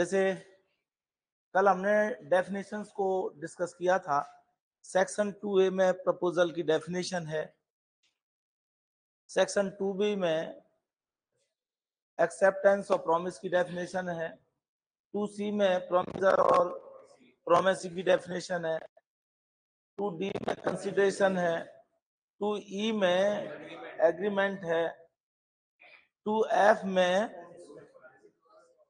जैसे कल हमने डेफिनेशंस को डिस्कस किया था। सेक्शन टू ए में प्रपोजल की डेफिनेशन है। सेक्शन टू बी में एक्सेप्टेंस और प्रॉमिस की डेफिनेशन है। टू सी में प्रोमिजर और प्रोमेसी की डेफिनेशन है। टू डी में कंसिडरेशन है। टू ई e में एग्रीमेंट है। टू एफ़ में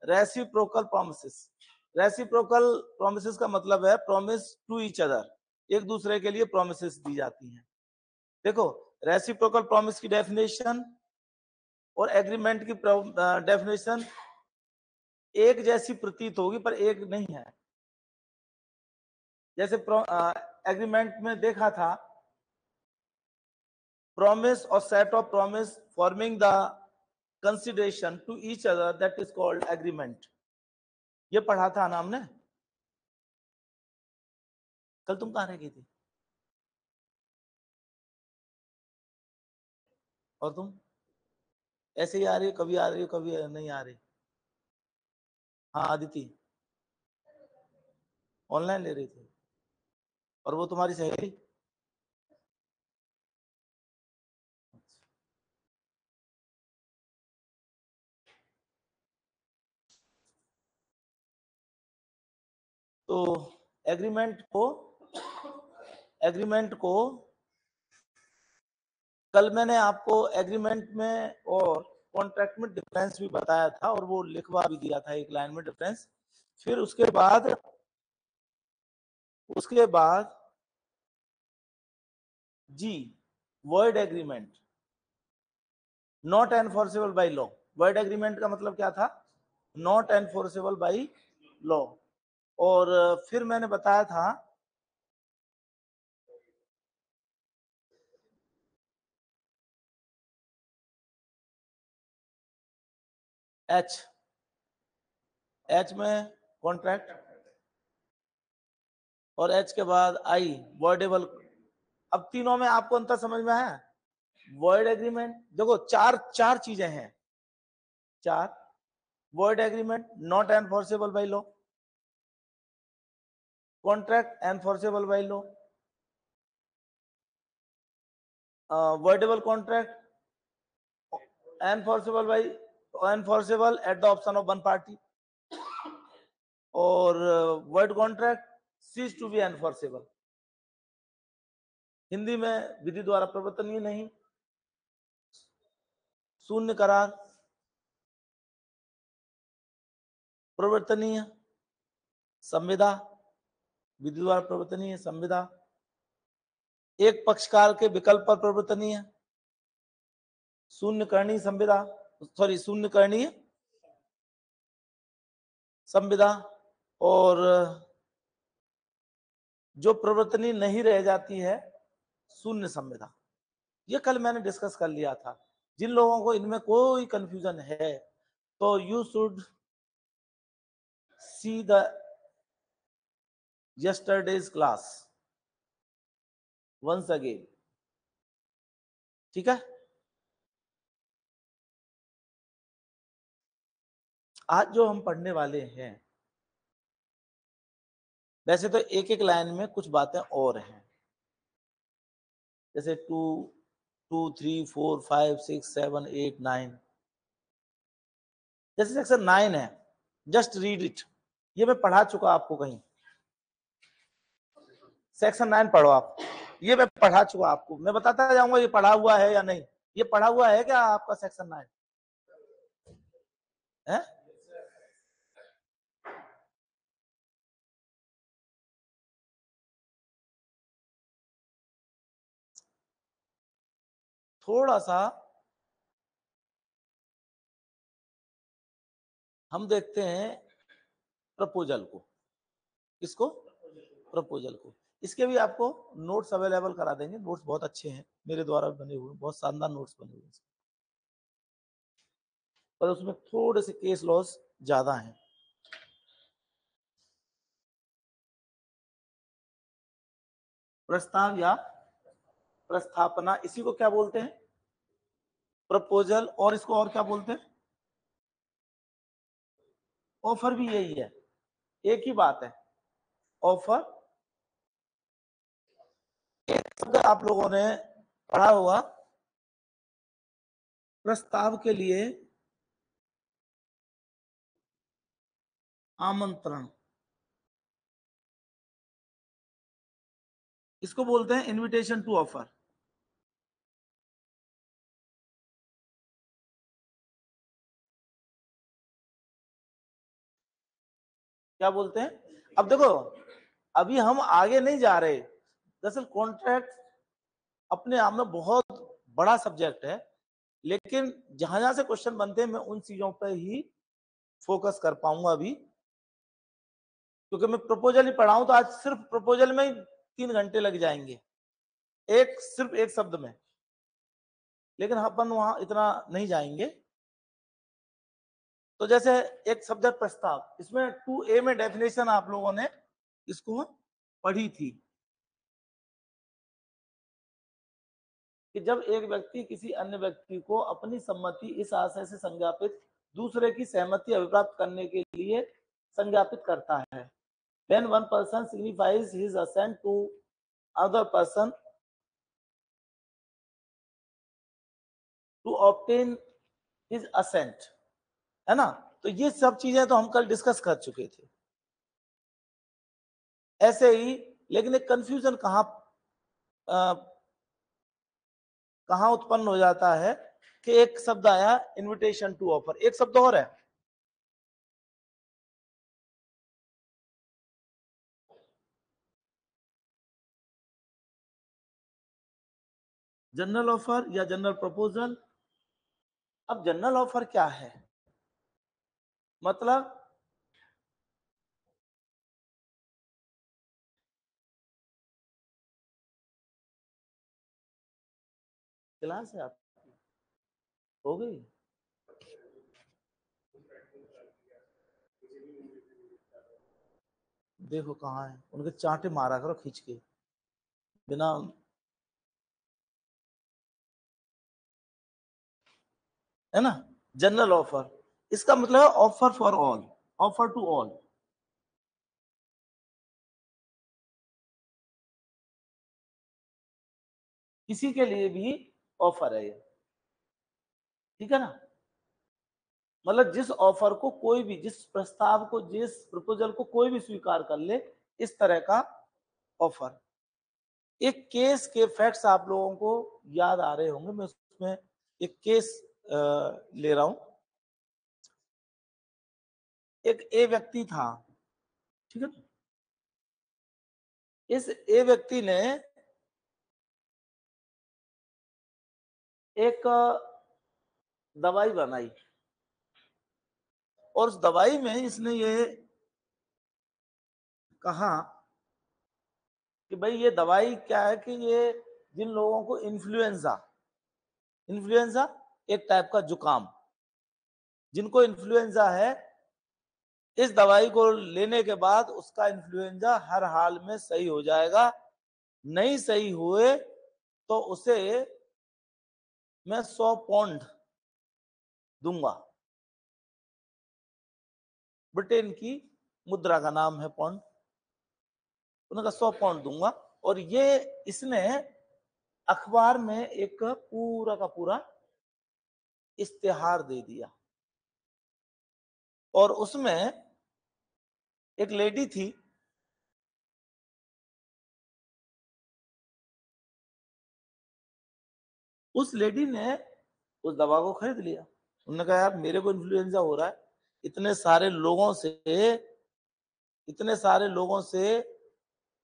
रेसिप्रोकल प्रोमिस रेसिप्रोकल प्रोमिस का मतलब है प्रोमिस टू ईच अदर एक दूसरे के लिए प्रोमिस दी जाती हैं। देखो रेसिप्रोकल प्रोमिस की डेफिनेशन और एग्रीमेंट की डेफिनेशन एक जैसी प्रतीत होगी, पर एक नहीं है। जैसे एग्रीमेंट में देखा था, promise or set of promise forming the consideration to each other that is called agreement. ये पढ़ा था ना हमने? कल तुम कहाँ रह गई थी? और तुम? ऐसे ही आ रही हो, कभी आ रही हो, कभी नहीं आ रही। हाँ आदिति। ऑनलाइन ले रही थी। और वो तुम्हारी सहेली? तो एग्रीमेंट को एग्रीमेंट को कल मैंने आपको एग्रीमेंट में और कॉन्ट्रैक्ट में डिफरेंस भी बताया था और वो लिखवा भी दिया था एक लाइन में डिफरेंस फिर उसके बाद उसके बाद G void agreement not enforceable by law void agreement का मतलब क्या था? नॉट एनफोर्सेबल बाई लॉ और फिर मैंने बताया था एच एच में कॉन्ट्रैक्ट और एच के बाद आई वर्डेबल अब तीनों में आपको अंतर समझ में आया? वर्ड एग्रीमेंट देखो चार चार चीज़ें हैं। चार void agreement not enforceable by law contract enforceable by law uh, wordable contract enforceable by enforceable at the option of one party or uh, word contract cease to be enforceable Hindi में विधि द्वारा प्रवर्तनीय नहीं शून्य करार प्रवर्तनीय संविदा विधि द्वारा प्रवर्तनीय संविदा। एक पक्षकार के विकल्प पर प्रवर्तनीय। शून्य करणी संविदा सॉरी शून्य करणी संविदा और जो प्रवर्तनी नहीं रह जाती है, शून्य संविदा। ये कल मैंने डिस्कस कर लिया था। जिन लोगों को इनमें कोई कंफ्यूजन है तो you should see the yesterday's class. Once again. ठीक है? आज जो हम पढ़ने वाले हैं, वैसे तो एक एक लाइन में कुछ बातें और हैं। जैसे two two three four five six seven eight nine जैसे सेक्शन नाइन है जस्ट रीड इट ये मैं पढ़ा चुका आपको कहीं। सेक्शन नाइन पढ़ो आप। ये मैं पढ़ा चुका आपको। मैं बताता जाऊँगा ये पढ़ा हुआ है या नहीं। ये पढ़ा हुआ है क्या आपका सेक्शन नाइन है? थोड़ा सा हम देखते हैं प्रपोजल को। किसको? प्रपोजल को। इसके भी आपको नोट्स अवेलेबल करा देंगे। नोट्स बहुत अच्छे हैं। मेरे द्वारा बने हुए, बहुत शानदार नोट्स बने हुए हैं पर उसमें थोड़े से केस लॉस ज़्यादा हैं। प्रस्ताव या प्रस्थापना, इसी को क्या बोलते हैं? प्रपोजल, और इसको और क्या बोलते हैं? ऑफ़र भी यही है। एक ही बात है। ऑफ़र शब्द आप लोगों ने पढ़ा हुआ प्रस्ताव के लिए आमंत्रण। इसको बोलते हैं इनविटेशन टू ऑफ़र क्या बोलते हैं? अब देखो, अभी हम आगे नहीं जा रहे। दरअसल कॉन्ट्रैक्ट अपने आप में बहुत बड़ा सब्जेक्ट है, लेकिन जहाँ जहाँ से क्वेश्चन बनते हैं, मैं उन चीज़ों पर ही फोकस कर पाऊँगा अभी। क्योंकि मैं प्रपोजल ही पढ़ाऊं तो आज सिर्फ़ प्रपोजल में ही तीन घंटे लग जाएँगे। एक, सिर्फ़ एक शब्द में। लेकिन अपन वहाँ इतना नहीं जाएँगे। तो जैसे एक शब्द है प्रस्ताव, इसमें टू ए में डेफिनेशन आप लोगों ने इसको पढ़ी थी। कि जब एक व्यक्ति किसी अन्य व्यक्ति को अपनी सम्मति इस आशय से संज्ञापित, दूसरे की सहमति अभिप्राप्त करने के लिए संज्ञापित करता है। When one person signifies his assent to other person to obtain his assent, है ना? तो ये सब चीज़ें तो हम कल डिस्कस कर चुके थे। ऐसे ही, लेकिन एक कंफ्यूजन कहाँ कहाँ उत्पन्न हो जाता है कि एक शब्द आया इनविटेशन टू ऑफ़र एक शब्द और है। जनरल ऑफ़र या जनरल प्रपोजल अब जनरल ऑफ़र क्या है? मतलब क्लास है आपकी? हो गई? देखो कहाँ है। उनके चांटे मारा करो खींच के। बिना है ना? जनरल ऑफ़र इसका मतलब है offer for all offer to all किसी के लिए भी ऑफ़र है ये। ठीक है ना? मतलब जिस ऑफ़र को कोई भी, जिस प्रस्ताव को, जिस प्रपोजल को कोई भी स्वीकार कर ले, इस तरह का ऑफ़र। एक केस के फैक्ट्स आप लोगों को याद आ रहे होंगे, मैं उसमें एक केस ले रहा हूँ। एक ए व्यक्ति था, ठीक है इस ए व्यक्ति ने एक दवाई बनाई। और उस दवाई में इसने ये कहा कि भाई ये दवाई क्या है कि ये जिन लोगों को इन्फ्लुएंजा इन्फ्लुएंजा एक टाइप का जुकाम। जिनको इन्फ्लुएंजा है, इस दवाई को लेने के बाद उसका इन्फ्लुएंजा हर हाल में सही हो जाएगा। नहीं सही हुए तो उसे मैं सौ पौंड दूँगा। ब्रिटेन की मुद्रा का नाम है पौंड। उनका सौ पौंड दूँगा और ये इसने अखबार में एक पूरा का पूरा इश्तेहार दे दिया। और उसमें एक लेडी थी उस लेडी ने उस दवा को खरीद लिया। उन्होंने कहा, यार, मेरे को इन्फ्लुएंजा हो रहा है। इतने सारे लोगों से, इतने सारे लोगों से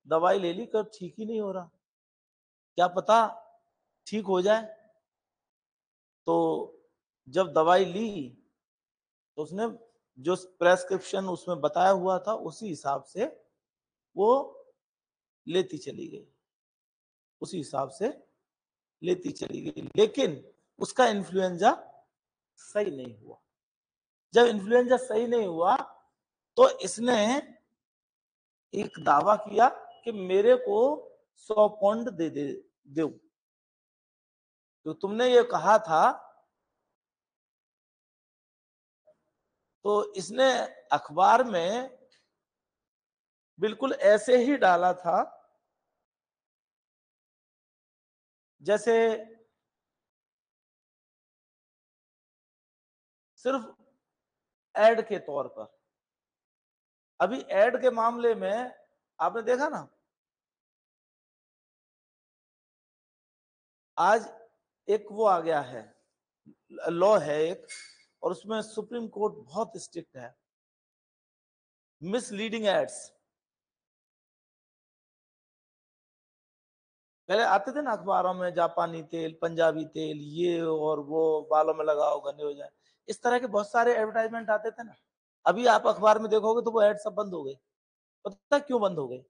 दवाई ले ली कर ठीक ही नहीं हो रहा। क्या पता ठीक हो जाए? तो जब दवाई ली तो उसने जो प्रेस्क्रिप्शन उसमें बताया हुआ था, उसी हिसाब से वो लेती चली गई। उसी हिसाब से लेती चली गई। लेकिन उसका इन्फ्लुएंजा सही नहीं हुआ। जब इन्फ्लुएंजा सही नहीं हुआ तो इसने एक दावा किया कि मेरे को सौ पौंड दे दे दो तो तुमने ये कहा था तो इसने अखबार में बिल्कुल ऐसे ही डाला था जैसे सिर्फ़ एड के तौर पर। अभी एड के मामले में आपने देखा ना? आज एक वो आ गया है, लॉ है एक, और उसमें सुप्रीम कोर्ट बहुत स्ट्रिक्ट है। Misleading ads. पहले आते थे ना अखबारों में, जापानी तेल, पंजाबी तेल, ये और वो, बालों में लगाओ गंदे हो जाए। इस तरह के बहुत सारे एडवर्टाइजमेंट आते थे ना। अभी आप अखबार में देखोगे तो वो एड सब बंद हो गए। पता क्यों बंद हो गए?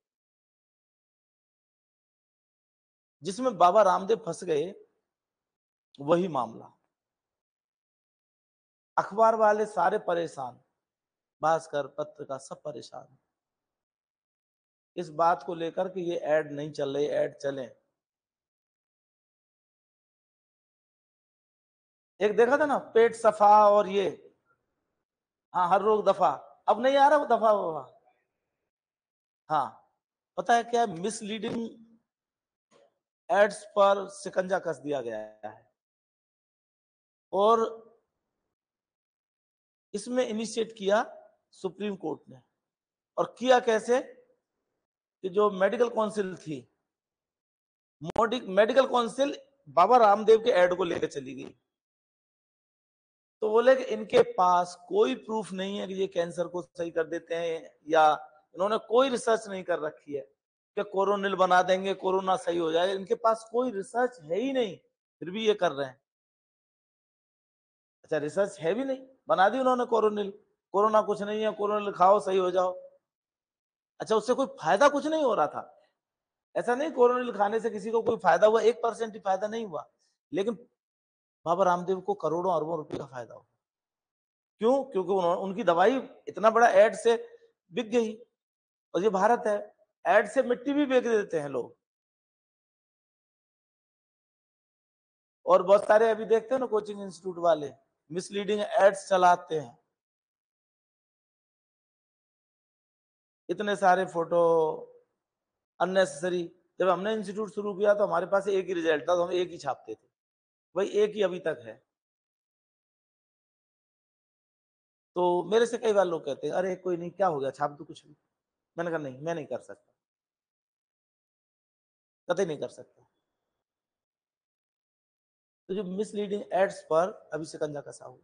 जिसमें बाबा रामदेव फंस गए, वही मामला। अखबार वाले सारे परेशान। भास्कर, पत्रिका सब परेशान। इस बात को लेकर कि ये ऐड नहीं चल रही ऐड चले। एक देखा था ना, पेट सफ़ा और ये। हाँ हर रोग दफ़ा। अब नहीं आ रहा वो दफ़ा वफा? हाँ। पता है क्या मिसलीडिंग एड्स पर सिकंजा कस दिया गया है। और इसमें इनिशिएट किया सुप्रीम कोर्ट ने। और किया कैसे? कि जो मेडिकल काउंसिल थी मेडिकल काउंसिल बाबा रामदेव के एड को लेकर चली गई। तो बोले कि इनके पास कोई प्रूफ नहीं है कि ये कैंसर को सही कर देते हैं या इन्होंने कोई रिसर्च नहीं कर रखी है कि कोरोनिल बना देंगे, कोरोना सही हो जाएगा। इनके पास कोई रिसर्च है ही नहीं, फिर भी ये कर रहे हैं। अच्छा रिसर्च है भी नहीं, बना दी उन्होंने कोरोनिल। कोरोना कुछ नहीं है, कोरोनिल खाओ, सही हो जाओ। अच्छा उससे कोई फ़ायदा कुछ नहीं हो रहा था। ऐसा नहीं कोरोनिल खाने से किसी को कोई फ़ायदा हुआ, एक परसेंट ही फ़ायदा नहीं हुआ। लेकिन बाबा रामदेव को करोड़ों अरबों रुपए का फ़ायदा हो। क्यों? क्योंकि उन्होंने उनकी दवाई इतना बड़ा एड से बिक गई। और ये भारत है एड से मिट्टी भी बेच देते हैं लोग। और बहुत सारे अभी देखते हैं ना कोचिंग इंस्टीट्यूट वाले मिसलीडिंग एड्स चलाते हैं। इतने सारे फ़ोटो अननेसेसरी जब हमने इंस्टीट्यूट शुरू किया तो हमारे पास एक ही रिज़ल्ट था तो हम एक ही छापते थे। वही एक ही अभी तक है। तो मेरे से कई बार लोग कहते हैं, अरे, कोई नहीं, क्या हो गया? छाप दो कुछ भी? मैंने कहा, नहीं, मैं नहीं कर सकता। कतई नहीं कर सकता। तो जो मिसलीडिंग एड्स पर अभी सिकंजा कसा हुआ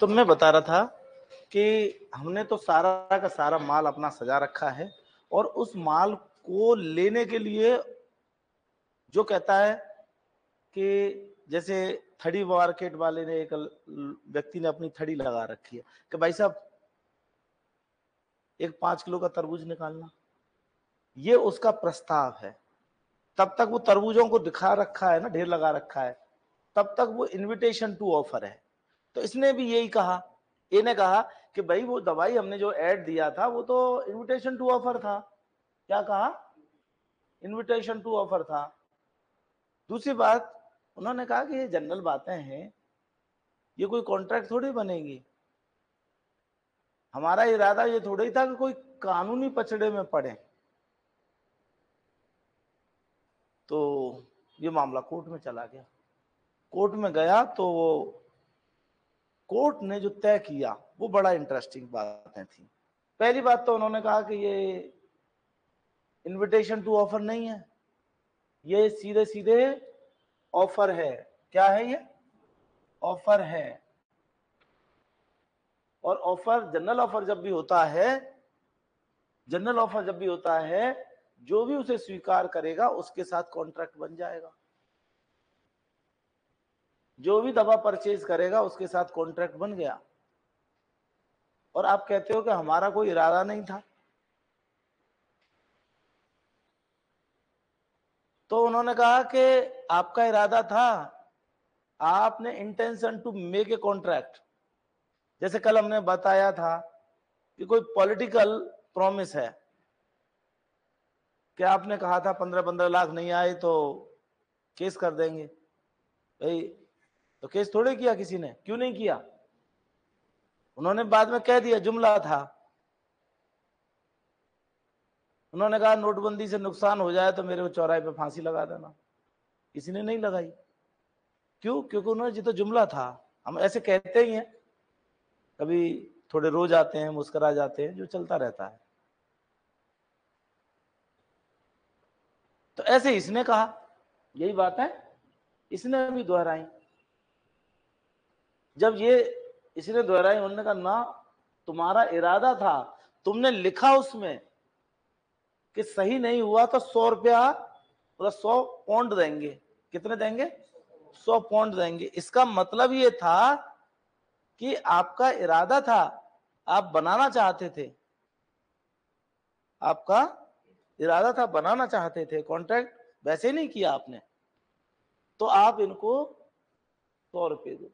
तो मैं बता रहा था कि हमने तो सारा का सारा माल अपना सजा रखा है और उस माल को लेने के लिए जो कहता है कि जैसे थड़ी मार्केट वाले ने एक व्यक्ति ने अपनी थड़ी लगा रखी है कि भाई साहब, एक पाँच किलो का तरबूज निकालना। ये उसका प्रस्ताव है। तब तक वो तरबूजों को दिखा रखा है ना, ढेर लगा रखा है। तब तक वो इनविटेशन टू ऑफ़र है। तो इसने भी यही कहा। इन्हें कहा कि भाई वो दवाई हमने जो ऐड दिया था, वो तो इनविटेशन टू ऑफ़र था। क्या कहा? इनविटेशन टू ऑफ़र था। दूसरी बात उन्होंने कहा कि ये जनरल बातें हैं, ये कोई कॉन्ट्रैक्ट थोड़ी बनेगी। हमारा इरादा ये थोड़ा ही था कि कोई कानूनी पचड़े में पड़े। तो ये मामला कोर्ट में चला गया। कोर्ट में गया तो वो, कोर्ट ने जो तय किया, वो बड़ा इंटरेस्टिंग बातें थी। पहली बात तो उन्होंने कहा कि ये इनविटेशन टू ऑफ़र नहीं है। ये सीधे सीधे ऑफ़र है। क्या है ये? ऑफ़र है। और ऑफ़र, जनरल ऑफ़र जब भी होता है, जनरल ऑफ़र जब भी होता है, जो भी उसे स्वीकार करेगा, उसके साथ कॉन्ट्रैक्ट बन जाएगा। जो भी दवा परचेज करेगा, उसके साथ कॉन्ट्रैक्ट बन गया। और आप कहते हो कि हमारा कोई इरादा नहीं था। तो उन्होंने कहा कि आपका इरादा था, आपने intention to make a contract जैसे कल हमने बताया था कि कोई पॉलिटिकल प्रॉमिस है। कि आपने कहा था पंद्रह पंद्रह लाख नहीं आए तो केस कर देंगे? भाई तो केस थोड़े किया किसी ने? क्यों नहीं किया? उन्होंने बाद में कह दिया, जुमला था। उन्होंने कहा, नोटबंदी से नुकसान हो जाए तो मेरे को चौराहे पे फांसी लगा देना। किसी ने नहीं लगाई। क्यों? क्योंकि उन्होंने जी तो जुमला था, हम ऐसे कहते ही हैं। कभी थोड़े रोज आते हैं, मुस्करा जाते हैं, जो चलता रहता है। तो ऐसे इसने कहा, यही बात है, इसने भी दोहराई। जब ये इसने दोहराई, उन्होंने कहा, ना, तुम्हारा इरादा था, तुमने लिखा उसमें कि सही नहीं हुआ तो सौ रुपया मतलब सौ पौंड देंगे। कितने देंगे? सौ पौंड देंगे। इसका मतलब ये था कि आपका इरादा था, आप बनाना चाहते थे। आपका इरादा था, बनाना चाहते थे। कॉन्ट्रैक्ट वैसे नहीं किया आपने। तो आप इनको सौ रुपये दो।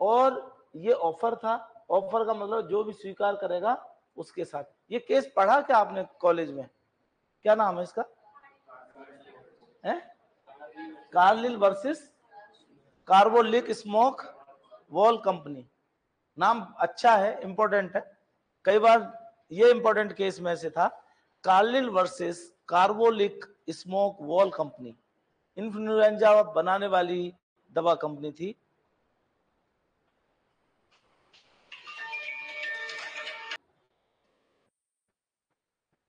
और ये ऑफ़र था। ऑफ़र का मतलब जो भी स्वीकार करेगा, उसके साथ। ये केस पढ़ा क्या आपने कॉलेज में? क्या नाम है इसका? है? Carlill versus Carbolic Smoke Ball Company. नाम अच्छा है इंपॉर्टेंट है। कई बार ये इंपॉर्टेंट केस में से था, Carlill versus Carbolic Smoke Ball Company. Influenza बनाने वाली दवा कंपनी थी।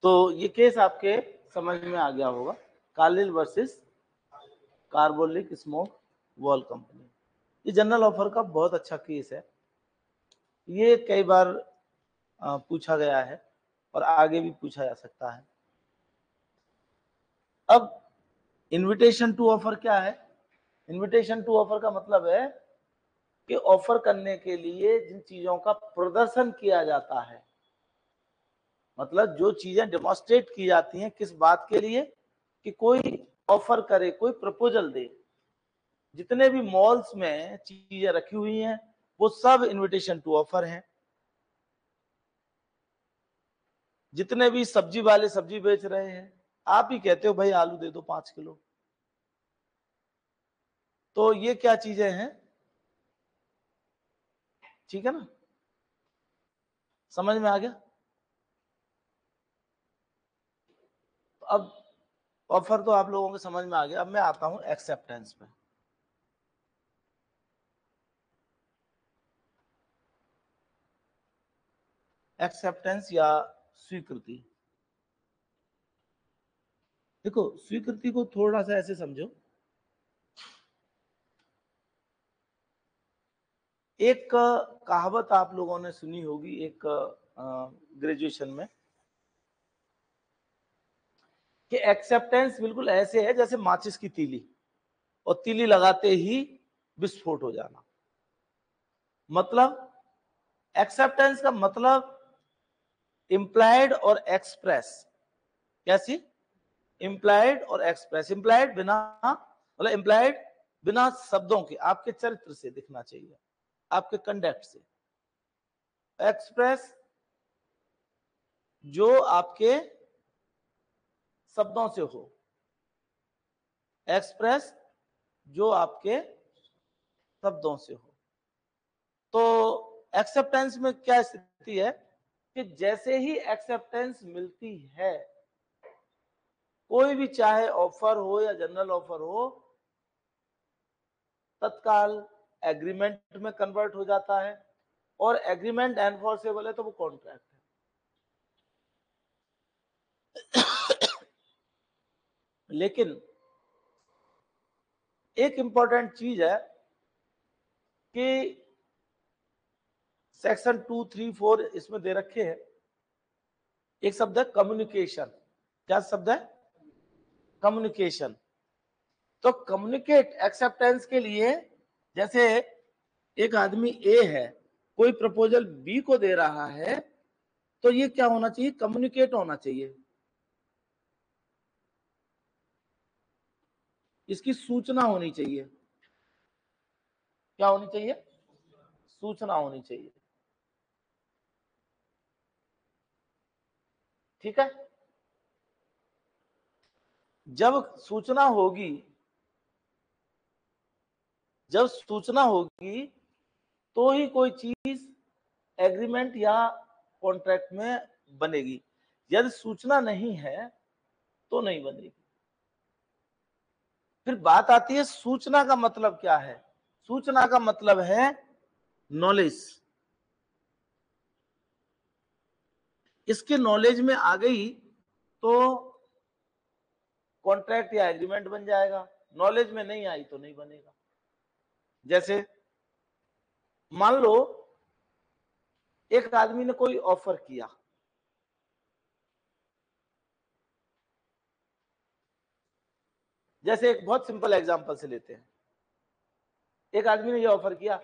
तो ये केस आपके समझ में आ गया होगा। Carlill versus Carbolic Smoke Ball Company. ये जनरल ऑफ़र का बहुत अच्छा केस है। ये कई बार पूछा गया है और आगे भी पूछा जा सकता है। अब इनविटेशन टू ऑफ़र क्या है? इनविटेशन टू ऑफ़र का मतलब है कि ऑफ़र करने के लिए जिन चीज़ों का प्रदर्शन किया जाता है मतलब जो चीज़ें डेमोस्ट्रेट की जाती हैं किस बात के लिए कि कोई ऑफ़र करे, कोई प्रपोजल दे। जितने भी मॉल्स में चीज़ें रखी हुई हैं, वो सब इनविटेशन टू ऑफ़र हैं। जितने भी सब्ज़ी वाले सब्ज़ी बेच रहे हैं, आप ही कहते हो, भाई, आलू दे दो पाँच किलो। तो ये क्या चीज़ें हैं? ठीक है ना? समझ में आ गया? अब ऑफ़र तो आप लोगों को समझ में आ गया। अब मैं आता हूँ एक्सेप्टेंस पे। एक्सेप्टेंस या स्वीकृति। देखो, स्वीकृति को थोड़ा सा ऐसे समझो। एक कहावत आप लोगों ने सुनी होगी एक ग्रेजुएशन में। कि एक्सेप्टेंस बिल्कुल ऐसे है जैसे माचिस की तीली। और तीली लगाते ही विस्फोट हो जाना। मतलब एक्सेप्टेंस का मतलब इंप्लाइड और एक्सप्रेस कैसी? इंप्लाइड और एक्सप्रेस इंप्लाइड बिना मतलब इंप्लाइड बिना शब्दों के, आपके चरित्र से दिखना चाहिए। आपके कंडक्ट से। एक्सप्रेस जो आपके शब्दों से हो। एक्सप्रेस जो आपके शब्दों से हो। तो एक्सेप्टेंस में क्या स्थिति है कि जैसे ही एक्सेप्टेंस मिलती है, कोई भी चाहे ऑफ़र हो या जनरल ऑफ़र हो, तत्काल एग्रीमेंट में कन्वर्ट हो जाता है और एग्रीमेंट एनफोर्सेबल है तो वो कॉन्ट्रैक्ट है लेकिन एक इंपॉर्टेंट चीज़ है कि सेक्शन टू थ्री फोर इसमें दे रखे हैं। एक शब्द है कम्युनिकेशन क्या शब्द है? कम्युनिकेशन तो कम्युनिकेट एक्सेप्टेंस के लिए जैसे एक आदमी ए है, कोई प्रपोजल बी को दे रहा है तो ये क्या होना चाहिए? कम्युनिकेट होना चाहिए। इसकी सूचना होनी चाहिए। क्या होनी चाहिए? सूचना होनी चाहिए। ठीक है? जब सूचना होगी, जब सूचना होगी तो ही कोई चीज़ एग्रीमेंट या कॉन्ट्रैक्ट में बनेगी। यदि सूचना नहीं है तो नहीं बनेगी। फिर बात आती है सूचना का मतलब क्या है? सूचना का मतलब है नॉलेज इसके नॉलेज में आ गई तो कॉन्ट्रैक्ट या एग्रीमेंट बन जाएगा। नॉलेज में नहीं आई तो नहीं बनेगा। जैसे मान लो, एक आदमी ने कोई ऑफ़र किया। जैसे एक बहुत सिंपल एग्जांपल से लेते हैं। एक आदमी ने ये ऑफ़र किया।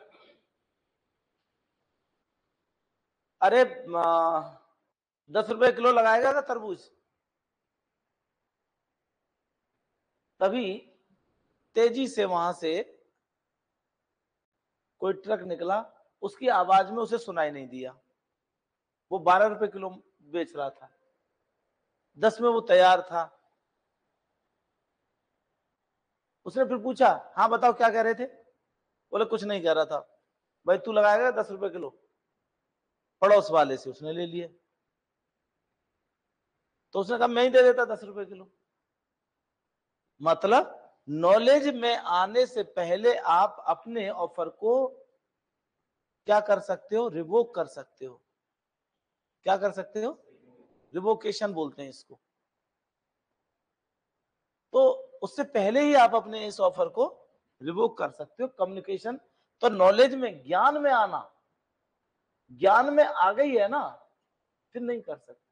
अरे दस रुपए किलो लगाएगा ना तरबूज? तभी तेज़ी से वहाँ से कोई ट्रक निकला, उसकी आवाज़ में उसे सुनाई नहीं दिया। वो बारह रुपए किलो बेच रहा था। दस में वो तैयार था। उसने फिर पूछा हाँ बताओ क्या कह रहे थे? बोले, कुछ नहीं कह रहा था। भाई, तू लगाएगा दस रुपए किलो? पड़ोस वाले से उसने ले लिए तो उसने कहा, मैं ही दे देता दस रुपए किलो। मतलब नॉलेज में आने से पहले आप अपने ऑफ़र को क्या कर सकते हो? रिवोक कर सकते हो। क्या कर सकते हो? रिवोकेशन बोलते हैं इसको। तो उससे पहले ही आप अपने इस ऑफ़र को रिवोक कर सकते हो। कम्युनिकेशन तो नॉलेज में, ज्ञान में आना। ज्ञान में आ गई है ना, फिर नहीं कर सकते।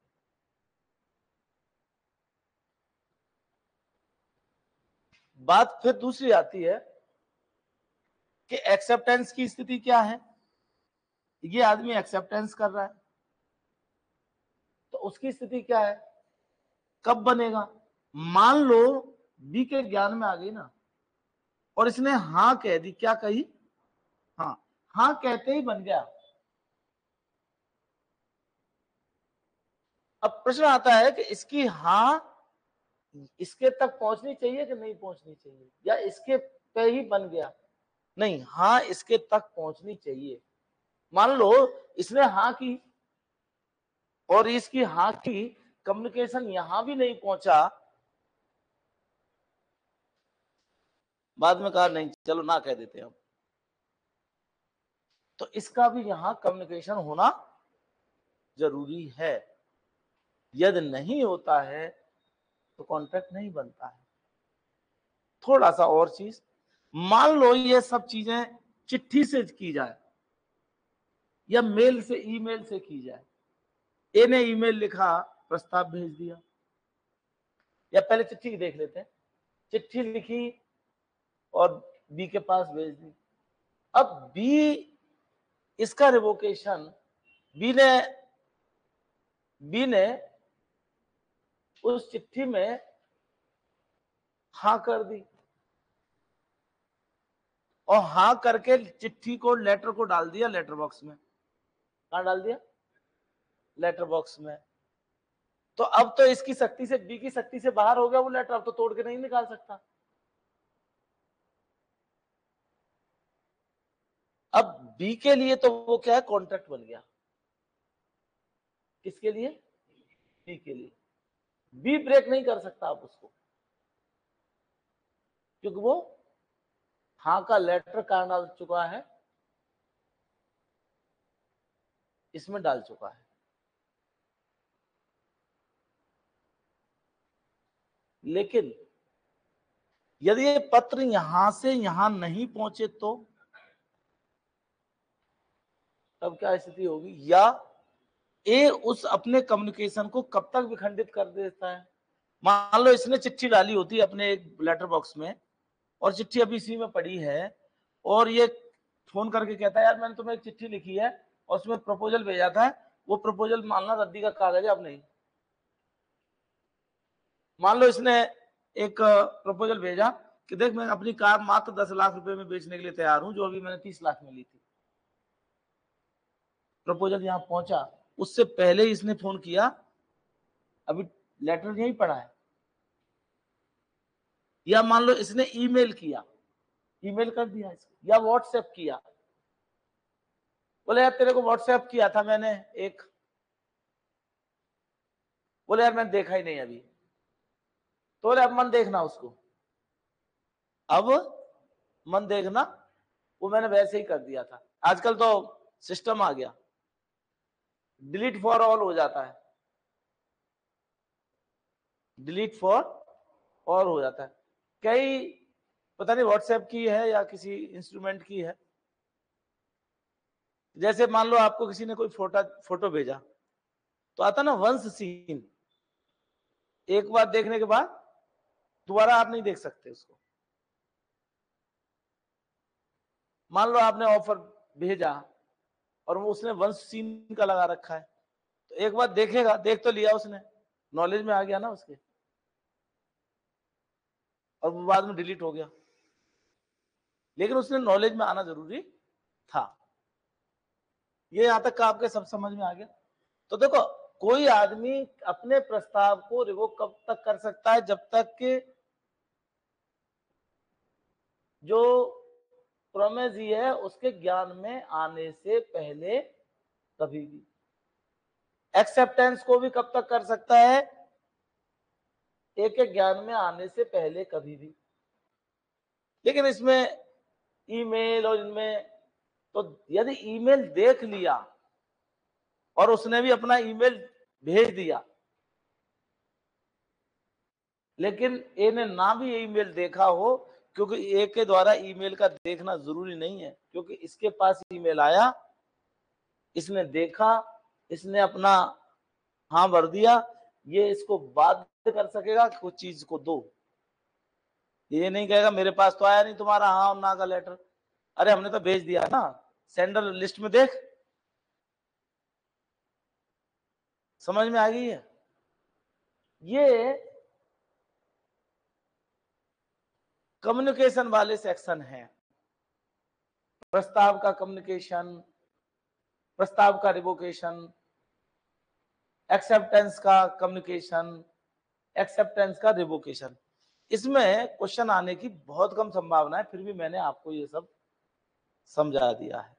बात फिर दूसरी आती है कि एक्सेप्टेंस की स्थिति क्या है? ये आदमी एक्सेप्टेंस कर रहा है। तो उसकी स्थिति क्या है? कब बनेगा? मान लो बी के ज्ञान में आ गई ना। और इसने हाँ कह दी, क्या कही? हाँ हाँ कहते ही बन गया। अब प्रश्न आता है कि इसकी हाँ इसके तक पहुंचनी चाहिए कि नहीं पहुंचनी चाहिए? या इसके पे ही बन गया? नहीं हाँ इसके तक पहुंचनी चाहिए। मान लो इसने हाँ की और इसकी हाँ की कम्युनिकेशन यहाँ भी नहीं पहुँचा बाद में कहा, नहीं, चलो ना कह देते हम। तो इसका भी यहाँ कम्युनिकेशन होना ज़रूरी है। यदि नहीं होता है तो कॉन्ट्रैक्ट नहीं बनता है। थोड़ा सा और चीज़, मान लो ये सब चीज़ें चिट्ठी से की जाए या मेल से ईमेल से की जाए। ए ने ईमेल लिखा, प्रस्ताव भेज दिया। या पहले चिट्ठी देख लेते हैं। चिट्ठी लिखी और बी के पास भेज दी। अब बी इसका रिवोकेशन बी ने बी ने उस चिट्ठी में हा कर दी। और हा करके चिट्ठी को लेटर को डाल दिया लेटर बॉक्स में। कहा डाल दिया? लेटर बॉक्स में। तो अब तो इसकी शक्ति से बी की शक्ति से बाहर हो गया वो लेटर अब तो तोड़ के नहीं निकाल सकता। अब बी के लिए तो वो क्या है? कॉन्ट्रैक्ट बन गया। किसके लिए? बी के लिए। बी ब्रेक नहीं कर सकता आप उसको। क्योंकि वो हाँ का लेटर कहा डाल चुका है? इसमें डाल चुका है। लेकिन यदि ये पत्र यहाँ से यहाँ नहीं पहुँचे तो तब क्या स्थिति होगी? या ए उस अपने कम्युनिकेशन को कब तक विखंडित कर देता है? मान लो इसने चिट्ठी डाली होती अपने एक लेटर बॉक्स में, और चिट्ठी अभी इसी में पड़ी है, और ये फ़ोन करके कहता है, यार, मैंने तुम्हें एक चिट्ठी लिखी है, और उसमें प्रपोजल भेजा था, वो प्रपोजल मानना रद्दी का कागज़ है अब नहीं? मान लो इसने एक प्रपोजल भेजा कि देख, मैं अपनी कार मात्र दस लाख रुपए में बेचने के लिए तैयार हूँ, जो अभी मैंने तीस लाख में ली थी। प्रपोजल यहाँ पहुँचा, उससे पहले इसने फ़ोन किया। अभी लेटर यही पड़ा है। या मान लो इसने ईमेल किया, ईमेल कर दिया इसको, या व्हाट्सएप किया। बोले, यार, तेरे को व्हाट्सएप किया था मैंने एक। बोले, यार, मैंने देखा ही नहीं अभी। तो बोले, अब मन देखना उसको। अब मन देखना, वो मैंने वैसे ही कर दिया था। आजकल तो सिस्टम आ गया। डिलीट फॉर ऑल हो जाता है। डिलीट फॉर ऑल हो जाता है। कई, पता नहीं व्हाट्सएप की है या किसी इंस्ट्रूमेंट की है। जैसे मान लो आपको किसी ने कोई फ़ोटो फ़ोटो भेजा तो आता ना वंस सीन एक बार देखने के बाद दोबारा आप नहीं देख सकते उसको। मान लो आपने ऑफ़र भेजा और वो उसने वंश सीन का लगा रखा है। तो एक बार देखेगा, देख तो लिया उसने। नॉलेज में आ गया ना उसके। और वो बाद में डिलीट हो गया। लेकिन उसने नॉलेज में आना ज़रूरी था। ये यहाँ तक का आपके सब समझ में आ गया। तो देखो, कोई आदमी अपने प्रस्ताव को रिवोक कब तक कर सकता है? जब तक कि जो प्रोमेजी है, उसके ज्ञान में आने से पहले कभी भी। एक्सेप्टेंस को भी कब तक कर सकता है? एक एक ज्ञान में आने से पहले कभी भी। लेकिन इसमें ईमेल और इनमें तो यदि ईमेल देख लिया और उसने भी अपना ईमेल भेज दिया, लेकिन ए ने ना भी ईमेल देखा हो क्योंकि ए के द्वारा ईमेल का देखना ज़रूरी नहीं है, क्योंकि इसके पास ईमेल आया, इसने देखा, इसने अपना हाँ भर दिया, ये इसको बाध्य कर सकेगा कुछ चीज़ को दो। ये नहीं कहेगा, मेरे पास तो आया नहीं तुम्हारा हाँ और ना का लेटर। अरे हमने तो भेज दिया ना, सेंडर लिस्ट में देख। समझ में आ गई है? ये कम्युनिकेशन वाले सेक्शन है। प्रस्ताव का कम्युनिकेशन, प्रस्ताव का रिवोकेशन एक्सेप्टेंस का कम्युनिकेशन एक्सेप्टेंस का रिवोकेशन इसमें क्वेश्चन आने की बहुत कम संभावना है, फिर भी मैंने आपको ये सब समझा दिया है।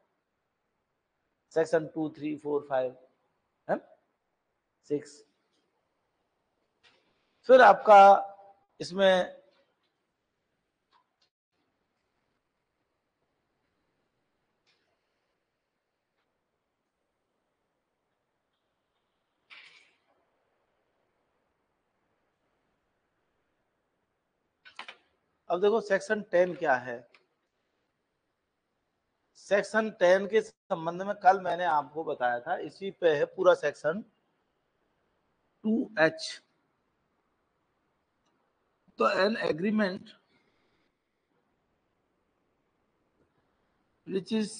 Section two three four five है सिक्स फिर आपका इसमें अब देखो सेक्शन टेन क्या है? सेक्शन टेन के संबंध में कल मैंने आपको बताया था, इसी पे है पूरा सेक्शन टू एच तो एन एग्रीमेंट विच इज़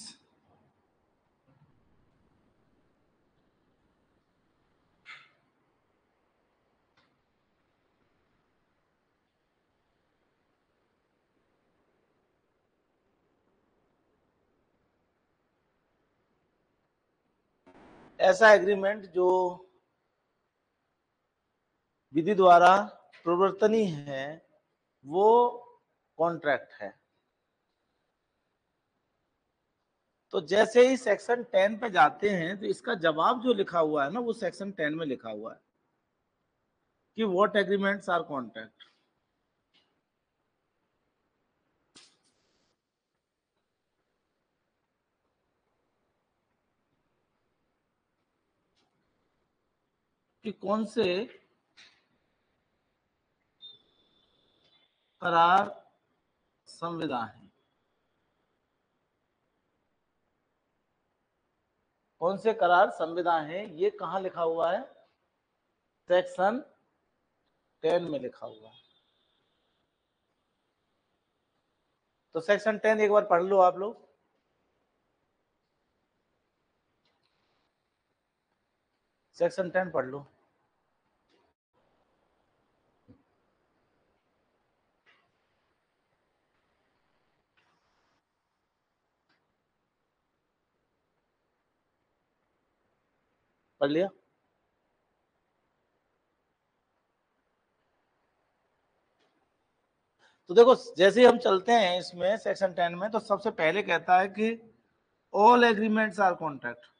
ऐसा एग्रीमेंट जो विधि द्वारा प्रवर्तनी है, वो कॉन्ट्रैक्ट है। तो जैसे ही सेक्शन टेन पे जाते हैं तो इसका जवाब जो लिखा हुआ है ना, वो सेक्शन टेन में लिखा हुआ है कि वॉट एग्रीमेंट्स आर कॉन्ट्रैक्ट कि कौन से करार संविदा है? कौन से करार संविदा है? ये कहा लिखा हुआ है? सेक्शन टेन में लिखा हुआ है। तो सेक्शन टेन एक बार पढ़ लो आप लोग। सेक्शन टेन पढ़ लो। पढ़ लिया? तो देखो, जैसे हम चलते हैं इसमें सेक्शन टेन में तो सबसे पहले कहता है कि ऑल agreements आर contract.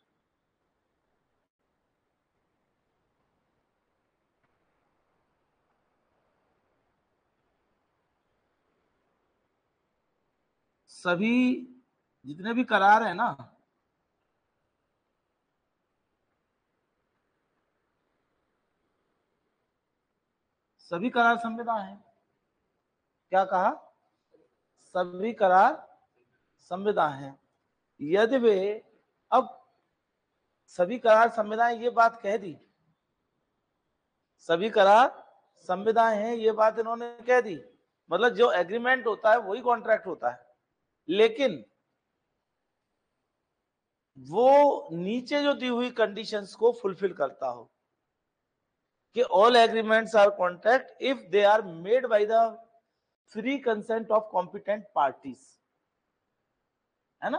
सभी जितने भी करार है ना सभी करार संविदा है। क्या कहा? सभी करार संविदा है। यदि वे, अब सभी करार संविधाएँ ये बात कह दी। सभी करार संविधाएँ हैं, ये बात इन्होंने कह दी। मतलब जो एग्रीमेंट होता है, वही कॉन्ट्रैक्ट होता है। लेकिन वो नीचे जो दी हुई कंडीशंस को फुलफिल करता हो। कि all agreements are contract if they are made by the free consent of competent parties है ना?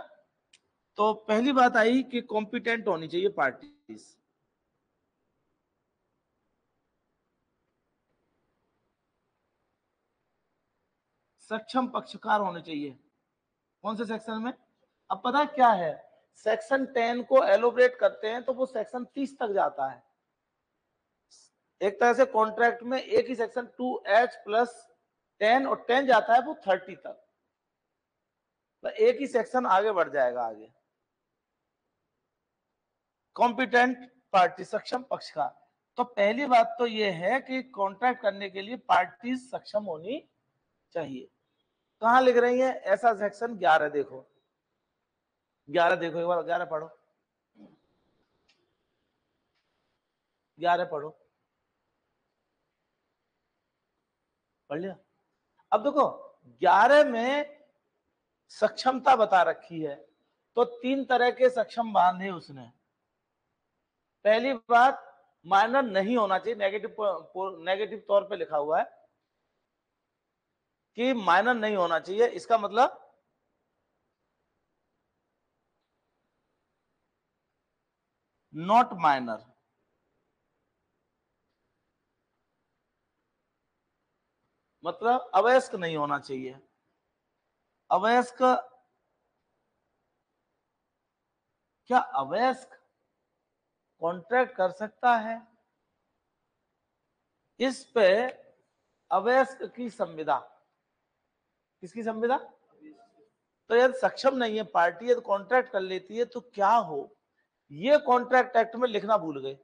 तो पहली बात आई कि कॉम्पिटेंट होनी चाहिए पार्टीज़ सक्षम पक्षकार होने चाहिए। कौन से सेक्शन में? अब पता क्या है? सेक्शन टेन को एलोबरेट करते हैं तो वो सेक्शन तीस तक जाता है। एक तरह से कॉन्ट्रैक्ट में एक ही section two H plus ten और टेन जाता है वो थर्टी तक। तो एक ही सेक्शन आगे बढ़ जाएगा आगे। कॉम्पिटेंट पार्टी सक्षम पक्ष का तो पहली बात तो ये है कि कॉन्ट्रैक्ट करने के लिए पार्टी सक्षम होनी चाहिए। कहा लिख रही है? ऐसा सेक्शन ग्यारह देखो। ग्यारह देखो, एक बार ग्यारह पढ़ो। ग्यारह पढ़ो। पढ़ लिया। अब देखो, ग्यारह में सक्षमता बता रखी है तो तीन तरह के सक्षम बांधे उसने। पहली बात, माइनर नहीं होना चाहिए नेगेटिव नेगेटिव तौर पे लिखा हुआ है कि माइनर नहीं होना चाहिए। इसका मतलब नॉट माइनर मतलब अवयस्क नहीं होना चाहिए। अवयस्क क्या अवयस्क कॉन्ट्रैक्ट कर सकता है? इस पे अवयस्क की संविदा। किसकी संविदा? तो यदि सक्षम नहीं है, पार्टी यदि कॉन्ट्रैक्ट कर लेती है तो क्या हो? ये कॉन्ट्रैक्ट एक्ट में लिखना भूल गए।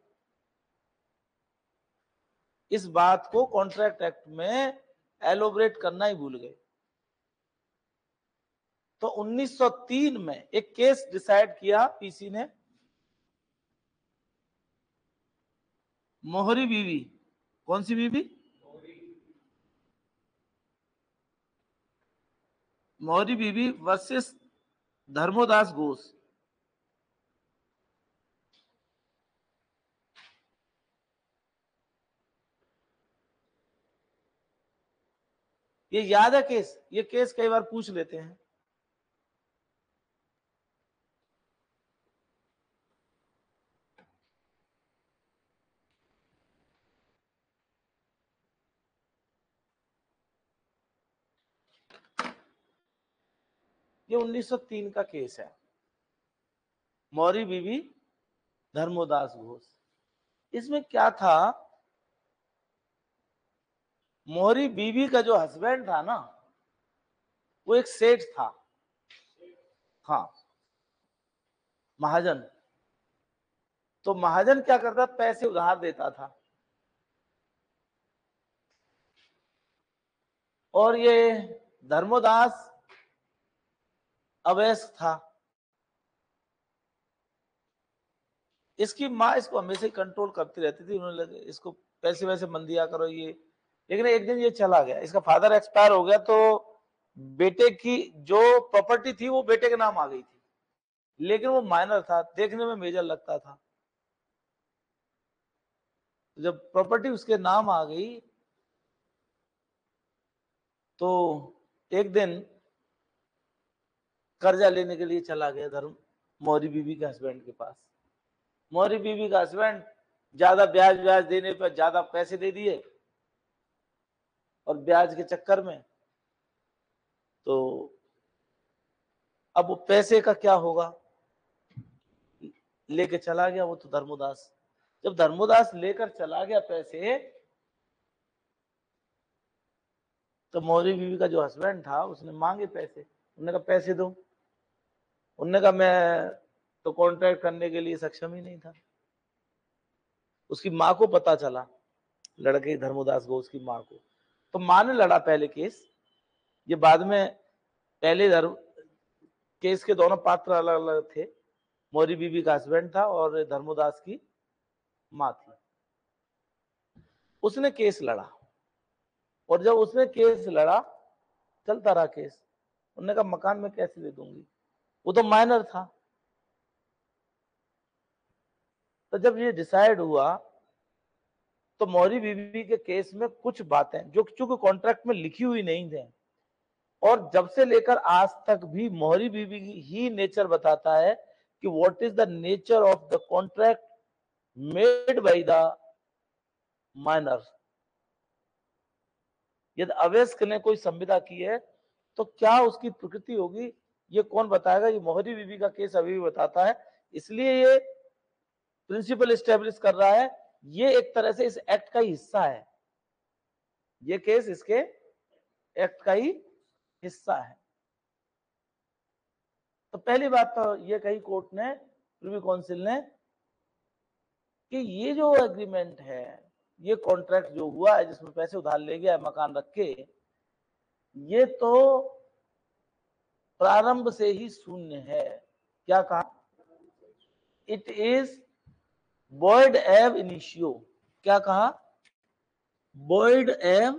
इस बात को कॉन्ट्रैक्ट एक्ट में एलोबरेट करना ही भूल गए। तो 1903 में एक केस डिसाइड किया पीसी ने। मोहरी बीवी, कौन सी बीवी? मोहरी बीवी वर्सेस धर्मोदास घोष। ये याद है केस? ये केस कई बार पूछ लेते हैं। ये 1903 का केस है। मौरी बीवी धर्मोदास घोष। इसमें क्या था? मोहरी बीवी का जो हस्बैंड था ना, वो एक सेठ था। हाँ महाजन। तो महाजन क्या करता, पैसे उधार देता था। और ये धर्मोदास अवैस था। इसकी माँ इसको हमेशा कंट्रोल करती रहती थी। उन्होंने लगे, इसको पैसे वैसे मन दिया करो, ये लेकिन एक दिन ये चला गया, इसका फादर एक्सपायर हो गया तो बेटे की जो प्रॉपर्टी थी वो बेटे के नाम आ गई थी। लेकिन वो माइनर था, देखने में मेजर लगता था। जब प्रॉपर्टी उसके नाम आ गई तो एक दिन कर्जा लेने के लिए चला गया धर्म मौरी बीबी के हस्बैंड के पास। मौरी बीबी का हस्बैंड ज़्यादा ब्याज ब्याज देने पर ज़्यादा पैसे दे दिए और ब्याज के चक्कर में। तो अब वो पैसे का क्या होगा? लेके चला गया वो तो धर्मोदास। जब धर्मोदास लेकर चला गया पैसे तो मौरी बीवी का जो हस्बैंड था, उसने मांगे पैसे। उन्होंने कहा, पैसे दो। उन्होंने कहा, मैं तो कॉन्ट्रैक्ट करने के लिए सक्षम ही नहीं था। उसकी माँ को पता चला, लड़के धर्मोदास घोष की माँ को। तो माँ ने लड़ा पहले केस। ये बाद में पहले धर्म केस के दोनों पात्र अलग अलग थे। मौरी बीबी का हस्बैंड था और धर्मोदास की माँ थी। उसने केस लड़ा। और जब उसने केस लड़ा, चलता रहा केस। उन्होंने कहा, मकान में कैसे दे दूँगी? वो तो माइनर था। तो जब ये डिसाइड हुआ तो मौरी बीबी के केस में कुछ बातें, जो चूँकि कॉन्ट्रैक्ट में लिखी हुई नहीं थे और जब से लेकर आज तक भी मोहरी बीबी ही नेचर बताता है कि what is the nature of the contract made by the minor यदि अवयस्क ने कोई संविदा की है तो क्या उसकी प्रकृति होगी? ये कौन बताएगा? ये मोहरी बीबी का केस अभी भी बताता है। इसलिए ये प्रिंसिपल स्टेब्लिश कर रहा है ये एक तरह से इस एक्ट का ही हिस्सा है। ये केस इसके एक्ट का ही हिस्सा है। तो पहली बात तो ये कही कोर्ट ने प्रिवी काउंसिल ने, कि ये जो एग्रीमेंट है, ये कॉन्ट्रैक्ट जो हुआ है, जिसमें पैसे उधार ले गया, मकान रख के, ये तो प्रारंभ से ही शून्य है। क्या कहा? It is void ab initio क्या कहा? बॉयड एव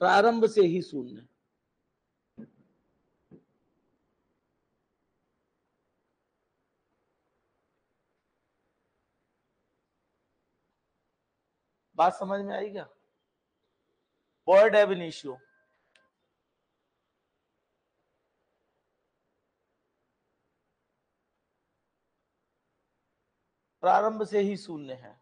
प्रारंभ से ही शून्य। बात समझ में आई क्या? बॉयड एव इनिशियो प्रारंभ से ही शून्य है।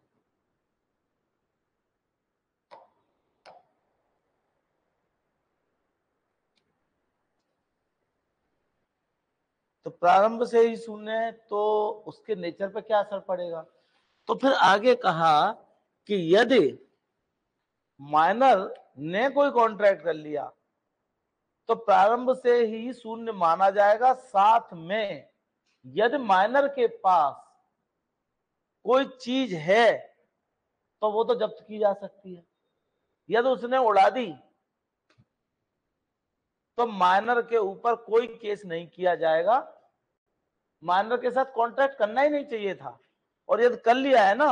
तो प्रारंभ से ही शून्य है तो उसके नेचर पर क्या असर पड़ेगा? तो फिर आगे कहा कि यदि माइनर ने कोई कॉन्ट्रैक्ट कर लिया तो प्रारंभ से ही शून्य माना जाएगा। साथ में यदि माइनर के पास कोई चीज़ है तो वो तो जब्त की जा सकती है। यदि उसने उड़ा दी तो माइनर के ऊपर कोई केस नहीं किया जाएगा। माइनर के साथ कॉन्ट्रैक्ट करना ही नहीं चाहिए था। और यदि कर लिया है ना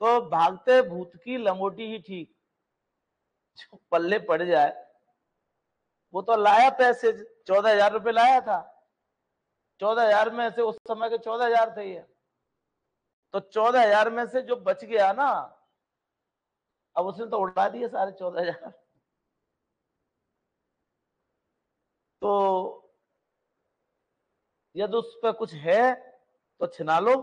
तो भागते भूत की लंगोटी ही ठीक। जो पल्ले पड़ जाए, वो तो लाया पैसे, चौदह हज़ार रुपये लाया था। चौदह हज़ार में से उस समय के चौदह हज़ार थे ये। तो चौदह हज़ार में से जो बच गया ना, अब उसने तो उड़ा दिए सारे चौदह हज़ार। तो यदि उस पर कुछ है तो छिना लो,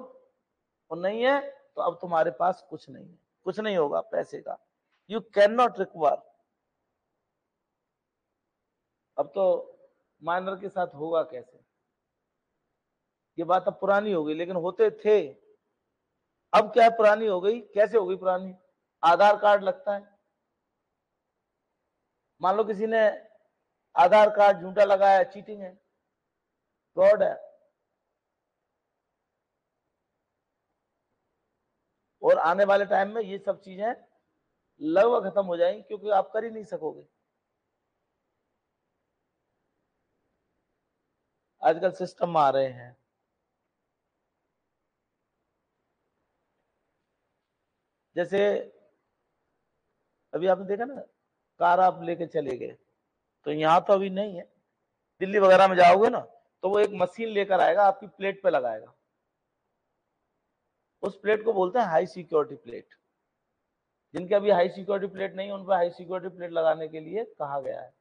और नहीं है तो अब तुम्हारे पास कुछ नहीं है। कुछ नहीं होगा पैसे का। यू कैन नॉट रिक्वायर अब तो माइनर के साथ होगा कैसे? ये बात अब पुरानी होगी लेकिन होते थे। अब क्या पुरानी हो गई? कैसे हो गई पुरानी? आधार कार्ड लगता है। मान लो किसी ने आधार कार्ड झूठा लगाया चीटिंग है फ्रॉड है, और आने वाले टाइम में ये सब चीज़ें लगभग खत्म हो जाएँगी क्योंकि आप कर ही नहीं सकोगे। आजकल सिस्टम आ रहे हैं। जैसे, अभी आपने देखा ना, कार आप लेके चले गए तो यहाँ तो अभी नहीं है। दिल्ली वगैरह में जाओगे ना तो वो एक मशीन लेकर आएगा, आपकी प्लेट पे लगाएगा। उस प्लेट को बोलते हैं हाई सिक्योरिटी प्लेट जिनके अभी हाई सिक्योरिटी प्लेट नहीं है उन पर हाई सिक्योरिटी प्लेट लगाने के लिए कहा गया है।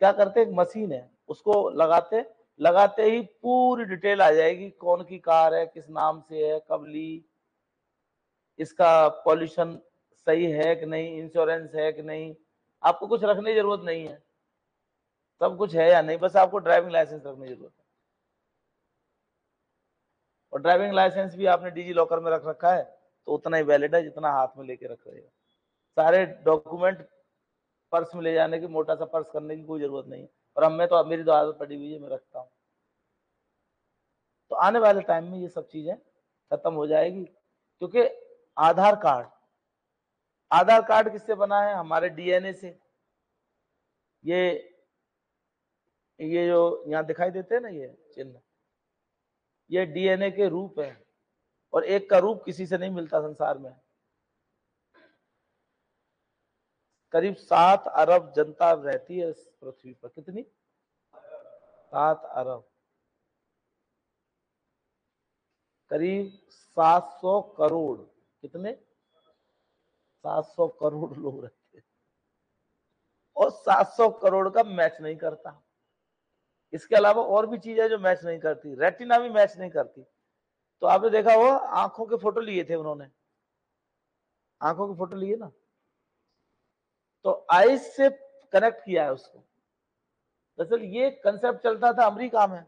क्या करते एक मशीन है, उसको लगाते लगाते ही पूरी डिटेल आ जाएगी, कौन की कार है, किस नाम से है, कब ली इसका पॉल्यूशन सही है कि नहीं इंश्योरेंस है कि नहीं, आपको कुछ रखने की ज़रूरत नहीं है। सब कुछ है या नहीं, बस आपको ड्राइविंग लाइसेंस रखने की ज़रूरत है। और ड्राइविंग लाइसेंस भी आपने डिजी लॉकर में रख रखा है तो उतना ही वैलिड है जितना हाथ में लेके रख रहे हो। सारे डॉक्यूमेंट पर्स में ले जाने की, मोटा सा पर्स करने की कोई ज़रूरत नहीं है। और अब मैं तो मेरी तो आदत पड़ी हुई है, मैं रखता हूँ। तो आने वाले टाइम में ये सब चीज़ें खत्म हो जाएगी, क्योंकि आधार कार्ड। आधार कार्ड किससे बना है? हमारे डीएनए से। ये ये जो यहाँ दिखाई देते हैं ना ये चिन्ह, ये डीएनए के रूप है। और एक का रूप किसी से नहीं मिलता संसार में। करीब सात अरब जनता रहती है इस पृथ्वी पर। कितनी? सात अरब। करीब सात सौ करोड़। कितने? सात सौ करोड़ लोग रहते और सात सौ करोड़ का मैच नहीं करता। इसके अलावा और भी चीज़ें जो मैच नहीं करती। रेटिना भी मैच नहीं करती। तो आपने देखा वो आँखों के फ़ोटो लिए थे उन्होंने। आँखों के फ़ोटो लिए ना? तो आइस से कनेक्ट किया है उसको। दरअसल ये कंसेप्ट चलता था अमेरिका में।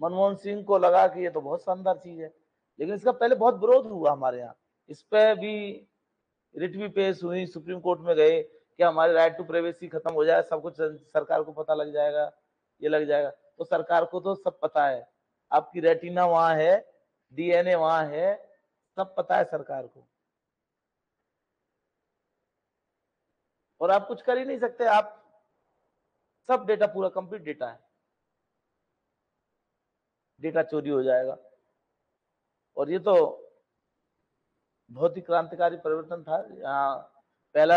मनमोहन सिंह को लगा कि ये तो बहुत शानदार चीज़ है। लेकिन इसका पहले बहुत विरोध हुआ हमारे यहाँ। इस पे भी रिट भी पेश हुई, सुप्रीम कोर्ट में गए कि हमारे राइट टू प्राइवेसी खत्म हो जाए, सब कुछ सरकार को पता लग जाएगा, ये लग जाएगा। तो सरकार को तो सब पता है। आपकी रेटिना वहाँ है डीएनए वहाँ है, सब पता है सरकार को। और आप कुछ कर ही नहीं सकते, आप सब डेटा पूरा कंप्लीट डेटा है। डेटा चोरी हो जाएगा। और ये तो बहुत ही क्रांतिकारी परिवर्तन था। यहाँ पहला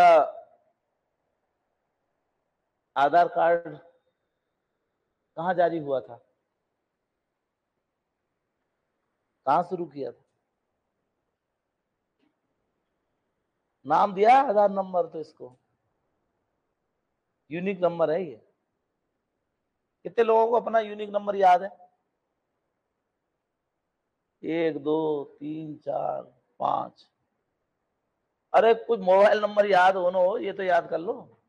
आधार कार्ड कहाँ जारी हुआ था? कहाँ शुरू किया था? नाम दिया आधार नंबर तो इसको। यूनिक नंबर है ये। कितने लोगों को अपना यूनिक नंबर याद है? एक, दो, तीन, चार, पाँच। अरे, कुछ मोबाइल नंबर याद हो ना हो, ये तो याद कर लो।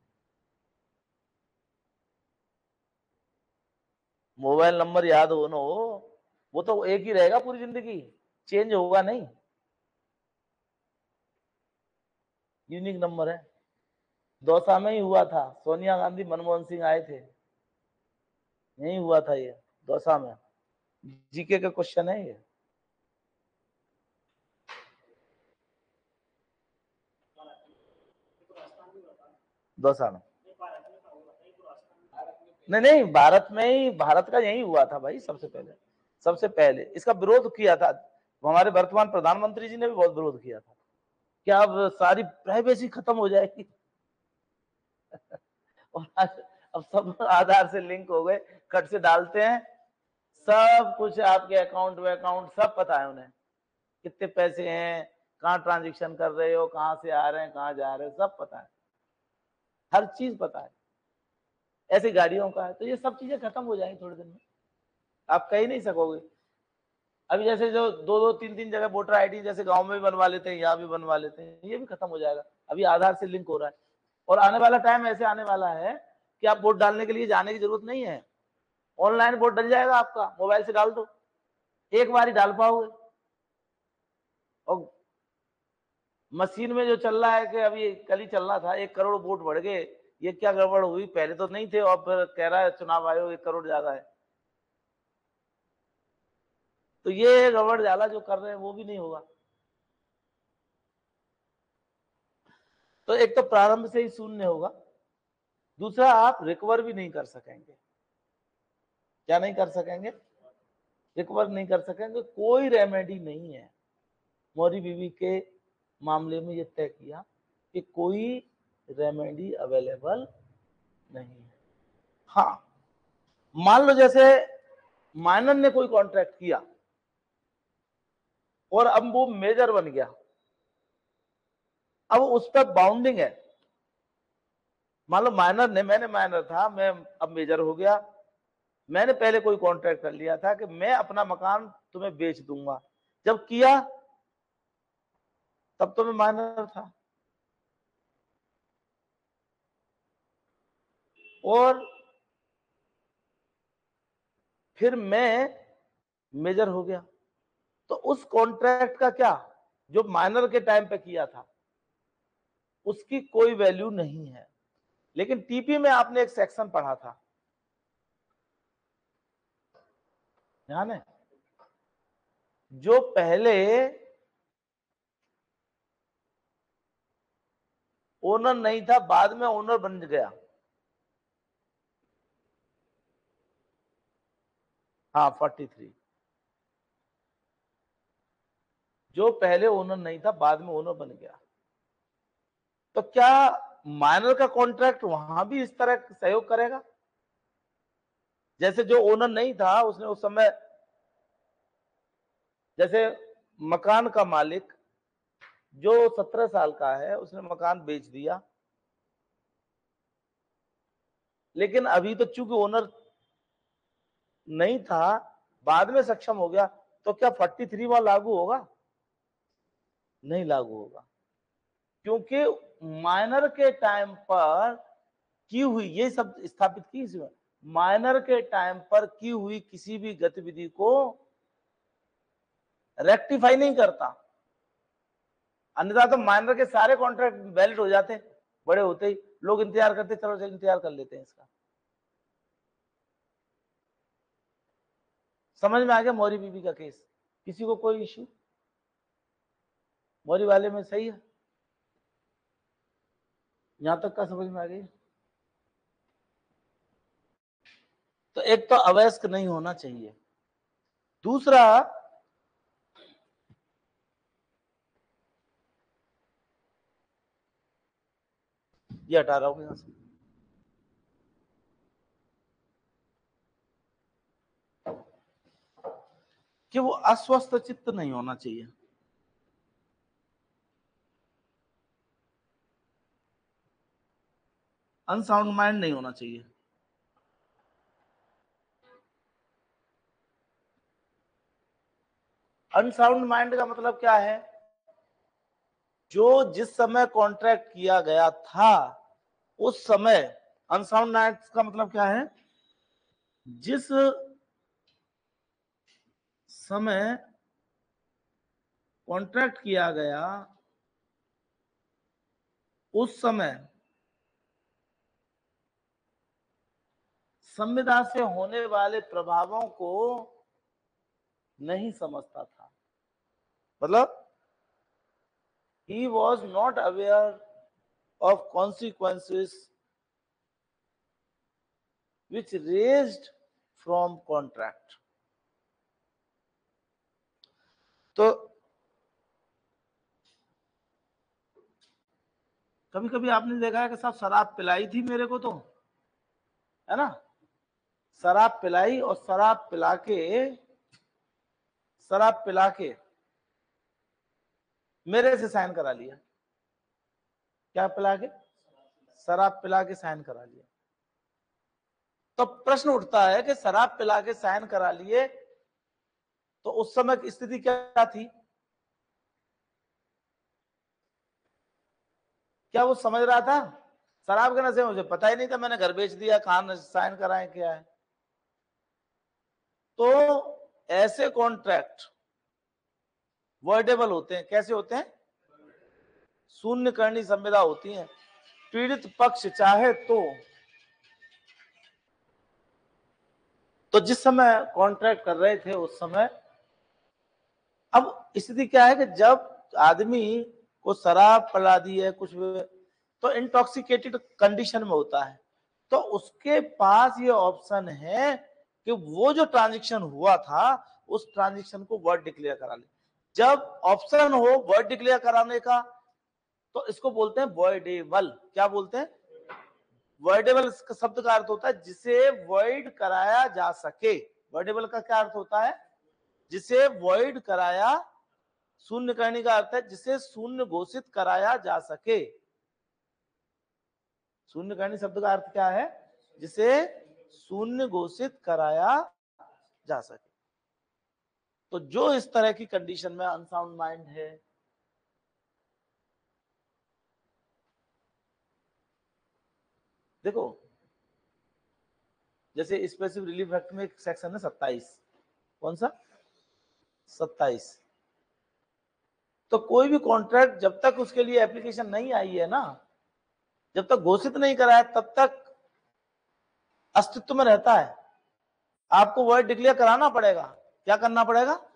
मोबाइल नंबर याद हो ना हो, वो तो एक ही रहेगा पूरी ज़िंदगी। चेंज होगा नहीं। यूनिक नंबर है। दौसा में ही हुआ था। सोनिया गांधी, मनमोहन सिंह आए थे। यही हुआ था ये, दौसा में। जीके का क्वेश्चन है ये। दौसा में नहीं नहीं, भारत में ही, भारत का यही हुआ था भाई सबसे पहले सबसे पहले। इसका विरोध किया था। हमारे वर्तमान प्रधानमंत्री जी ने भी बहुत विरोध किया था क्या अब सारी प्राइवेसी खत्म हो जाएगी। और अब सब आधार से लिंक हो गए कट से डालते हैं। सब कुछ आपके अकाउंट में अकाउंट सब पता है उन्हें। कितने पैसे हैं, कहाँ ट्रांजेक्शन कर रहे हो, कहाँ से आ रहे हैं, कहाँ जा रहे हो, सब पता है। हर चीज़ पता है। ऐसी गाड़ियों का है तो ये सब चीज़ें खत्म हो जाएँगी थोड़े दिन में। आप कह ही नहीं सकोगे। अभी जैसे जो दो दो, तीन तीन जगह वोटर आईडी जैसे गाँव में भी बनवा लेते हैं, यहाँ भी बनवा लेते हैं, ये भी खत्म हो जाएगा। अभी आधार से लिंक हो रहा है। और आने वाला टाइम ऐसे आने वाला है कि आप वोट डालने के लिए जाने की ज़रूरत नहीं है। ऑनलाइन वोट डल जाएगा आपका, मोबाइल से डाल दो। एक बार ही डाल पाओगे और मशीन में जो चल रहा है कि अभी कल ही चल रहा था, एक करोड़ वोट बढ़ गए, ये क्या गड़बड़ हुई? पहले तो नहीं थे और कह रहा है चुनाव आयोग एक करोड़ ज़्यादा है। तो ये गड़बड़ ज़्यादा जो कर रहे हैं, वो भी नहीं होगा। तो एक तो प्रारंभ से ही शून्य होगा, दूसरा आप रिकवर भी नहीं कर सकेंगे। क्या नहीं कर सकेंगे? रिकवर नहीं कर सकेंगे, कोई रेमेडी नहीं है। मोरी बीवी के मामले में ये तय किया कि कोई रेमेडी अवेलेबल नहीं है। हाँ मान लो जैसे माइनर ने कोई कॉन्ट्रैक्ट किया और अब वो मेजर बन गया। अब उस पर बाउंडिंग है। मान लो माइनर ने, मैंने माइनर था, मैं अब मेजर हो गया। मैंने पहले कोई कॉन्ट्रैक्ट कर लिया था कि मैं अपना मकान तुम्हें बेच दूँगा। जब किया तब तो मैं माइनर था। और फिर मैं मेजर हो गया। तो उस कॉन्ट्रैक्ट का क्या, जो माइनर के टाइम पे किया था, उसकी कोई वैल्यू नहीं है। लेकिन टीपी में आपने एक सेक्शन पढ़ा था। ध्यान है? जो पहले ओनर नहीं था, बाद में ओनर बन गया। हाँ फोर्टी थ्री जो पहले ओनर नहीं था, बाद में ओनर बन गया। तो क्या माइनर का कॉन्ट्रैक्ट वहाँ भी इस तरह सहयोग करेगा? जैसे जो ओनर नहीं था, उसने उस समय, जैसे मकान का मालिक जो सत्रह साल का है, उसने मकान बेच दिया। लेकिन अभी तो चूँकि ओनर नहीं था, बाद में सक्षम हो गया तो क्या फोर्टी थ्री वहाँ लागू होगा? नहीं लागू होगा। क्योंकि माइनर के टाइम पर की हुई, ये सब स्थापित की इसमें माइनर के टाइम पर की हुई किसी भी गतिविधि को रेक्टिफाई नहीं करता। अन्यथा तो माइनर के सारे कॉन्ट्रैक्ट वैलिड हो जाते बड़े होते ही, लोग इंतज़ार करते चलो इंतज़ार कर लेते हैं इसका। समझ में आ गया मौरी बीबी का केस किसी को कोई इश्यू मौरी वाले में सही है? यहाँ तक का समझ में आ गई तो एक तो अवयस्क नहीं होना चाहिए। दूसरा ये हटा रहा हूँ यहाँ से। कि वो अस्वस्थ चित्त नहीं होना चाहिए। अनसाउंड माइंड नहीं होना चाहिए। अनसाउंड माइंड का मतलब क्या है? जो जिस समय कॉन्ट्रैक्ट किया गया था उस समय अनसाउंड माइंड का मतलब क्या है? जिस समय कॉन्ट्रैक्ट किया गया, उस समय संविदा से होने वाले प्रभावों को नहीं समझता था। मतलब he was not aware of consequences which raised from contract. तो कभी कभी आपने देखा है कि साहब शराब पिलाई थी मेरे को तो है ना? शराब पिलाई और शराब पिला के शराब पिला के मेरे से साइन करा लिया। क्या पिला के शराब पिला के साइन करा लिया तो प्रश्न उठता है कि शराब पिला के साइन करा लिए तो उस समय की स्थिति क्या थी? क्या वो समझ रहा था? शराब के नशे मुझे पता ही नहीं था, मैंने घर बेच दिया, कहा साइन कराए, क्या है? तो ऐसे कॉन्ट्रैक्ट वर्डेबल होते हैं, कैसे होते हैं? शून्य करनी संविदा होती है। पीड़ित पक्ष चाहे तो। तो जिस समय कॉन्ट्रैक्ट कर रहे थे, उस समय अब स्थिति क्या है कि जब आदमी को शराब पिला दी है, कुछ तो इंटॉक्सिकेटेड कंडीशन में होता है। तो उसके पास ये ऑप्शन है कि वो जो ट्रांजेक्शन हुआ था, उस ट्रांजेक्शन को वर्ड डिक्लेयर करा ले। जब ऑप्शन हो वर्ड डिक्लेयर कराने का तो इसको बोलते हैं वर्डेबल क्या बोलते हैं? वर्डेबल शब्द का अर्थ होता है जिसे वर्ड कराया जा सके। वर्डेबल का क्या अर्थ होता है? जिसे वर्ड कराया, शून्य करने का अर्थ है जिसे शून्य घोषित कराया जा सके। शून्य करनी शब्द का अर्थ क्या है? जिसे शून्य घोषित कराया जा सके। तो जो इस तरह की कंडीशन में अनसाउंड माइंड है देखो, जैसे स्पेसिफिक रिलीफ एक्ट में एक सेक्शन है सत्ताईस। कौन सा? सत्ताईस। तो कोई भी कॉन्ट्रैक्ट जब तक उसके लिए एप्लीकेशन नहीं आई है ना, जब तक घोषित नहीं कराया, तब तक अस्तित्व में रहता है। आपको वर्ड डिक्लेयर कराना पड़ेगा। क्या करना पड़ेगा?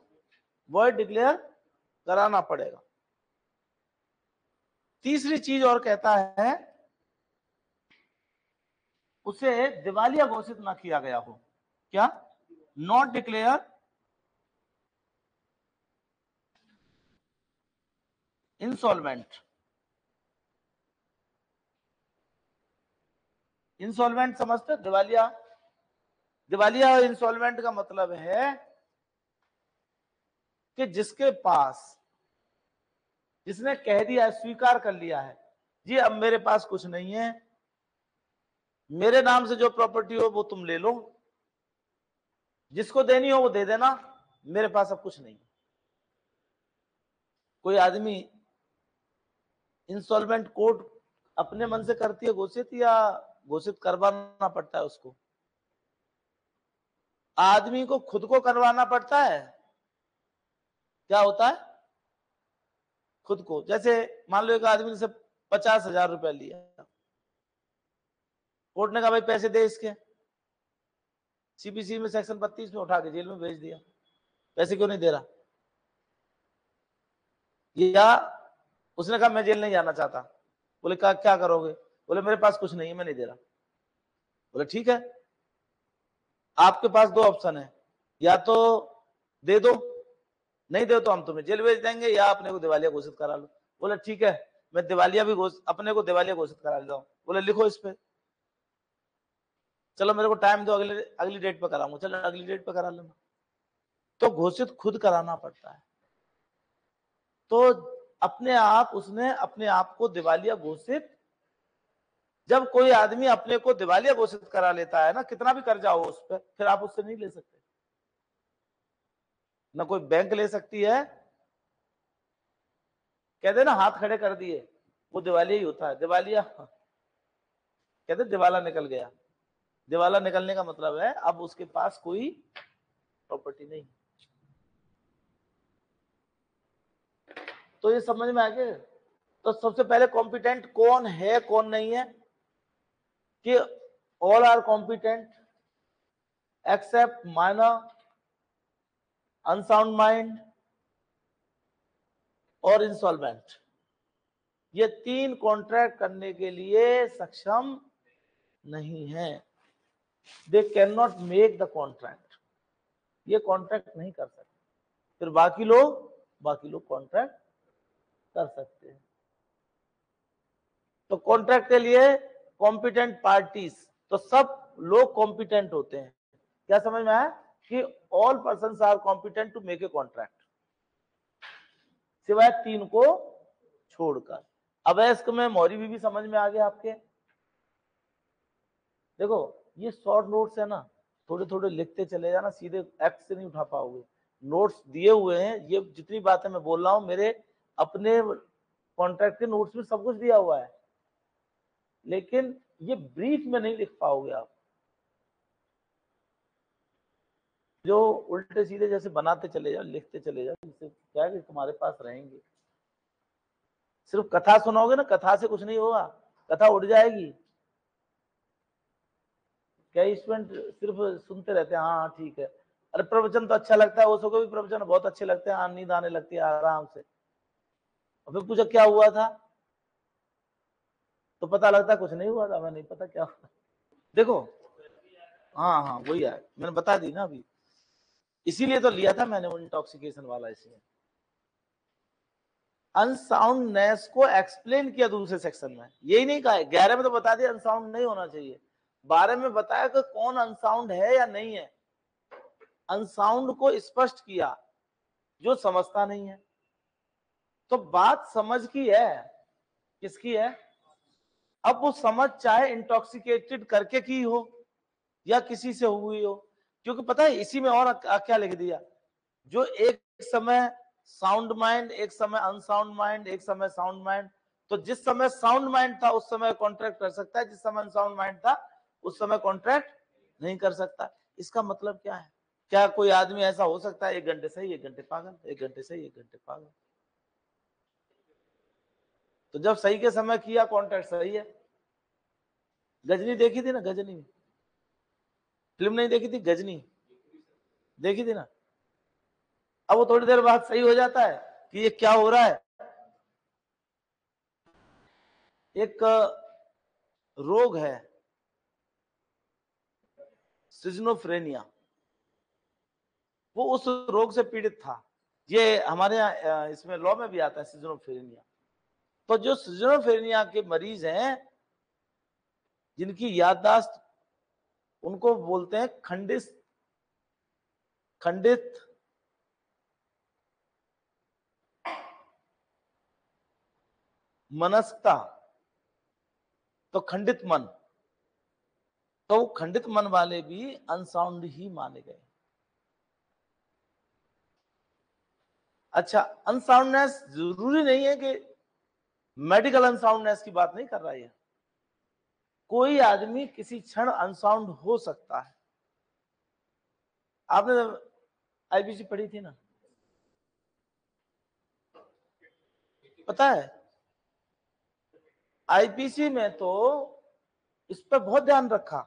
वर्ड डिक्लेयर कराना पड़ेगा। तीसरी चीज़ और कहता है उसे दिवालिया घोषित ना किया गया हो। क्या? नॉट डिक्लेयर इंसॉल्वेंट इंसॉल्वेंट समझते दिवालिया। दिवालिया और इंसॉल्वेंट का मतलब है कि जिसके पास, जिसने कह दिया है, स्वीकार कर लिया है, जी, अब मेरे पास कुछ नहीं है मेरे नाम से जो प्रॉपर्टी हो, वो तुम ले लो। जिसको देनी हो, वो दे देना। मेरे पास अब कुछ नहीं। कोई आदमी इंस्टॉलमेंट कोर्ट अपने मन से करती है, घोषित, या घोषित करवाना पड़ता है उसको? आदमी को खुद को करवाना पड़ता है। क्या होता है? खुद को। जैसे मान लो एक आदमी ने से पचास हज़ार रुपया लिया। कोर्ट ने कहा, भाई, पैसे दे इसके। सीपीसी में सेक्शन बत्तीस में उठा के जेल में भेज दिया। पैसे क्यों नहीं दे रहा? या उसने कहा, मैं जेल नहीं जाना चाहता। बोले कहा क्या करोगे? बोले, मेरे पास कुछ नहीं है, मैं नहीं दे रहा। बोले, ठीक है। आपके पास दो ऑप्शन है। या तो दे दो, नहीं दे तो हम तुम्हें जेल भेज देंगे, या अपने को दिवालिया घोषित करा लो। बोले, ठीक है, मैं दिवालिया भी अपने को दिवालिया घोषित करा लेता हूँ। बोले, लिखो इस पे। चलो मेरे को टाइम दो, अगले, अगली डेट पे कराऊँगा चलो अगली डेट पे करा लेना तो घोषित खुद कराना पड़ता है। तो अपने आप, उसने अपने आप को दिवालिया घोषित, जब कोई आदमी अपने को दिवालिया घोषित करा लेता है ना, कितना भी कर्जा हो उस पर फिर आप उससे नहीं ले सकते। ना कोई बैंक ले सकती है। कहते ना, हाथ खड़े कर दिए। वो दिवालिया ही होता है। दिवालिया कहते दिवाला निकल गया। दिवाला निकलने का मतलब है, अब उसके पास कोई प्रॉपर्टी नहीं। तो ये समझ में आ गया? तो सबसे पहले कॉम्पिटेंट कौन है, कौन नहीं है? कि all are competent except minor unsound mind और इंसॉल्वेंट ये तीन कॉन्ट्रैक्ट करने के लिए सक्षम नहीं है। They can not make the contract ये कॉन्ट्रैक्ट नहीं कर सकते। फिर बाकी लोग बाकी लोग कॉन्ट्रैक्ट कर सकते हैं। तो कॉन्ट्रैक्ट के लिए कॉम्पिटेंट पार्टीज़ तो सब लोग कॉम्पिटेंट होते हैं। क्या समझ में आया? कि all person are competent to make a contract सिवाय तीन को छोड़कर। अवैस्क में मौरी भी, भी समझ में आ गया आपके? देखो ये शॉर्ट नोट्स है ना थोड़े थोड़े लिखते चले जाना, सीधे एक्ट से नहीं उठा पाओगे। नोट्स दिए हुए हैं, ये जितनी बातें मैं बोल रहा हूँ, मेरे अपने कॉन्ट्रैक्ट के नोट्स में सब कुछ दिया हुआ है। लेकिन ये ब्रीफ में नहीं लिख पाओगे आप। जो उल्टे सीधे जैसे बनाते चले जाओ, लिखते चले जाओ इससे क्या है तुम्हारे पास रहेंगे। सिर्फ़ कथा सुनाओगे ना, कथा से कुछ नहीं होगा, कथा उड़ जाएगी। क्या स्टूडेंट सिर्फ़ सुनते रहते हैं? हाँ हाँ ठीक है। अरे, प्रवचन तो अच्छा लगता है, वो सबको भी प्रवचन बहुत अच्छे लगते हैं नींद आने लगती है आराम से। और फिर पूछा, क्या हुआ था? तो पता लगता कुछ नहीं हुआ था मैं नहीं पता क्या हुआ देखो हाँ हाँ वही है, मैंने बता दी ना अभी। इसीलिए तो लिया था मैंने इंटॉक्सिकेशन वाला इसलिए। अनसाउंडनेस को एक्सप्लेन किया दूसरे सेक्शन में। यही नहीं कहा, ग्यारह में तो बता दिया अनसाउंड नहीं होना चाहिए। बारह में बताया कि कौन अनसाउंड है या नहीं है। अनसाउंड को स्पष्ट किया, जो समझता नहीं है। तो बात समझ की है, किसकी है? अब वो समझ चाहे इंटॉक्सिकेटेड करके की हो, या किसी से हुई हो, क्योंकि पता है, इसी में और क्या लिख दिया? जो एक समय साउंड माइंड एक समय अनसाउंड माइंड एक समय साउंड माइंड तो जिस समय साउंड माइंड था, उस समय कॉन्ट्रैक्ट कर सकता है, जिस समय अनसाउंड माइंड था उस समय कॉन्ट्रैक्ट नहीं कर सकता। इसका मतलब क्या है? क्या कोई आदमी ऐसा हो सकता है, एक घंटे सही एक घंटे पागल, एक घंटे सही एक घंटे पागल? तो जब सही के समय किया कॉन्ट्रैक्ट सही है। गजनी देखी थी ना, गजनी? फ़िल्म नहीं देखी थी? गजनी? देखी थी ना? अब वो थोड़ी देर बाद सही हो जाता है कि ये क्या हो रहा है। एक रोग है। सिजनोफ्रेनिया वो उस रोग से पीड़ित था। ये हमारे यहाँ इसमें लॉ में भी आता है सिजनोफ्रेनिया तो जो सिजनोफ्रेनिया के मरीज़ हैं, जिनकी याददाश्त उनको बोलते हैं खंडित खंडित मनस्ता तो खंडित मन। तो खंडित मन वाले भी अनसाउंड ही माने गए। अच्छा अनसाउंडनेस ज़रूरी नहीं है कि मेडिकल अनसाउंडनेस की बात नहीं कर रहा है कोई आदमी किसी क्षण अनसाउंड हो सकता है। आपने आईबीसी पढ़ी थी ना? पता है? आईपीसी में तो इस पर बहुत ध्यान रखा।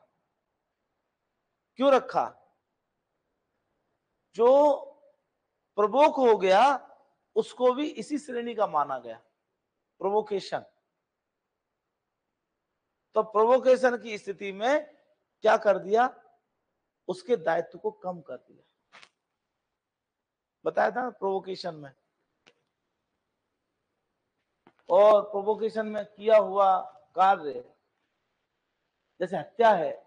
क्यों रखा? जो प्रवोक हो गया, उसको भी इसी श्रेणी का माना गया प्रोवोकेशन तो प्रोवोकेशन की स्थिति में क्या कर दिया? उसके दायित्व को कम कर दिया। बताया था प्रोवोकेशन में? और प्रोवोकेशन में किया हुआ कार्य, जैसे हत्या है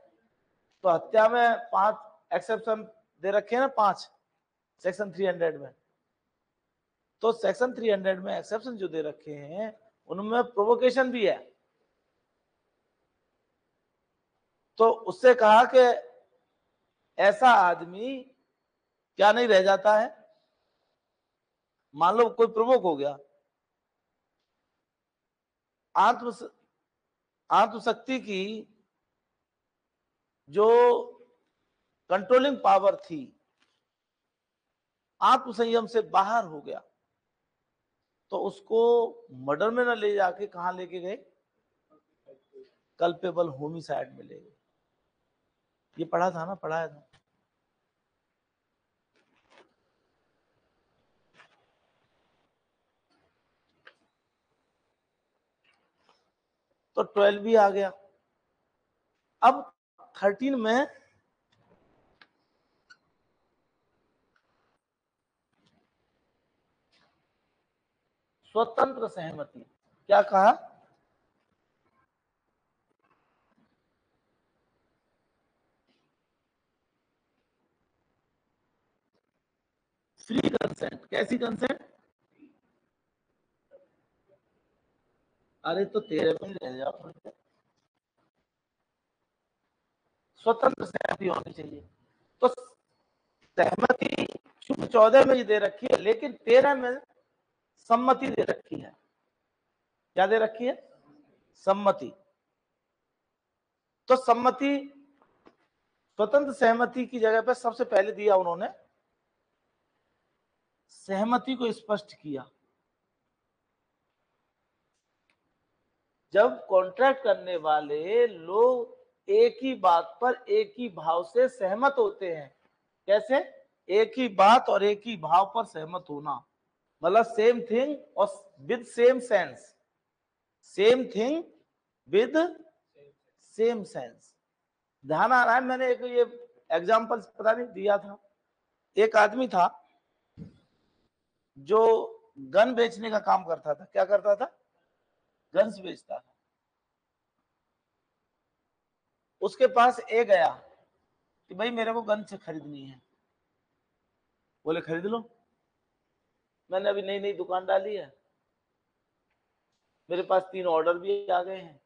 तो हत्या में पाँच एक्सेप्शन दे रखे हैं ना पाँच। सेक्शन 300 में। तो सेक्शन 300 में एक्सेप्शन जो दे रखे हैं, उनमें प्रोवोकेशन भी है। तो उससे कहा कि ऐसा आदमी क्या नहीं रह जाता है? मान लो कोई प्रवोक हो गया। आत्म आत्मशक्ति की जो कंट्रोलिंग पावर थी आत्मसंयम से बाहर हो गया तो उसको मर्डर में न ले जाके कहा लेके गए? कल्पेबल होमिसाइड में ले गए। ये पढ़ा था ना? पढ़ाया था। तो ट्वेल्व भी आ गया। अब थर्टीन में स्वतंत्र सहमति। क्या कहा? फ्री कंसेंट कैसी कंसेंट अरे तो तेरे में रह जाओ। स्वतंत्र सहमति होनी चाहिए। तो सहमति शुभ चौदह में दे रखी है, लेकिन तेरह में सम्मति दे रखी है। क्या दे रखी है? सम्मति। तो सम्मति, स्वतंत्र सहमति की जगह पर सबसे पहले दिया उन्होंने, सहमति को स्पष्ट किया। जब कॉन्ट्रैक्ट करने वाले लोग एक ही बात पर एक ही भाव से सहमत होते हैं। कैसे? एक ही बात और एक ही भाव पर सहमत होना। मतलब सेम थिंग और with same sense same thing with same sense ध्यान आ रहा है, मैंने एक ये एग्ज़ाम्पल पता नहीं, दिया था। एक आदमी था जो गन बेचने का काम करता था। क्या करता था? गन्स बेचता था। उसके पास ए गया कि भाई मेरे को गन से खरीदनी है। बोले, खरीद लो। मैंने अभी नई नई दुकान डाली है। मेरे पास तीन ऑर्डर भी आ गए हैं।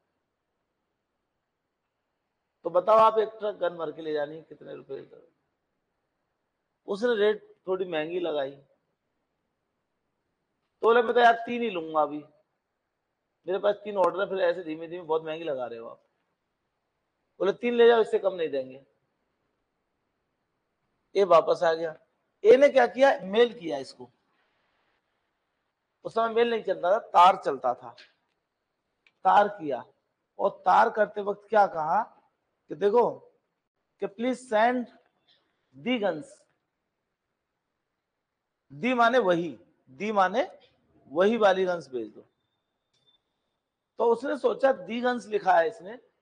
तो बताओ आप एक ट्रक गन भर के ले जानी है कितने रुपए उसने रेट थोड़ी महँगी लगाई। तो बोले, मैं तो यार तीन ही लूँगा अभी। मेरे पास तीन ऑर्डर है, फिर ऐसे धीमे धीमे बहुत महँगी लगा रहे हो आप। बोले, तीन ले जाओ, इससे कम नहीं देंगे। ए वापस आ गया। ए ने क्या किया? मेल किया इसको। उस समय मेल नहीं चलता था, तार चलता था। तार किया। और तार करते वक्त क्या कहा? कि देखो, कि please send the guns the माने वही। दी माने वही वाली गन्स भेज दो। तो उसने सोचा, दी गन्स लिखा है इसने।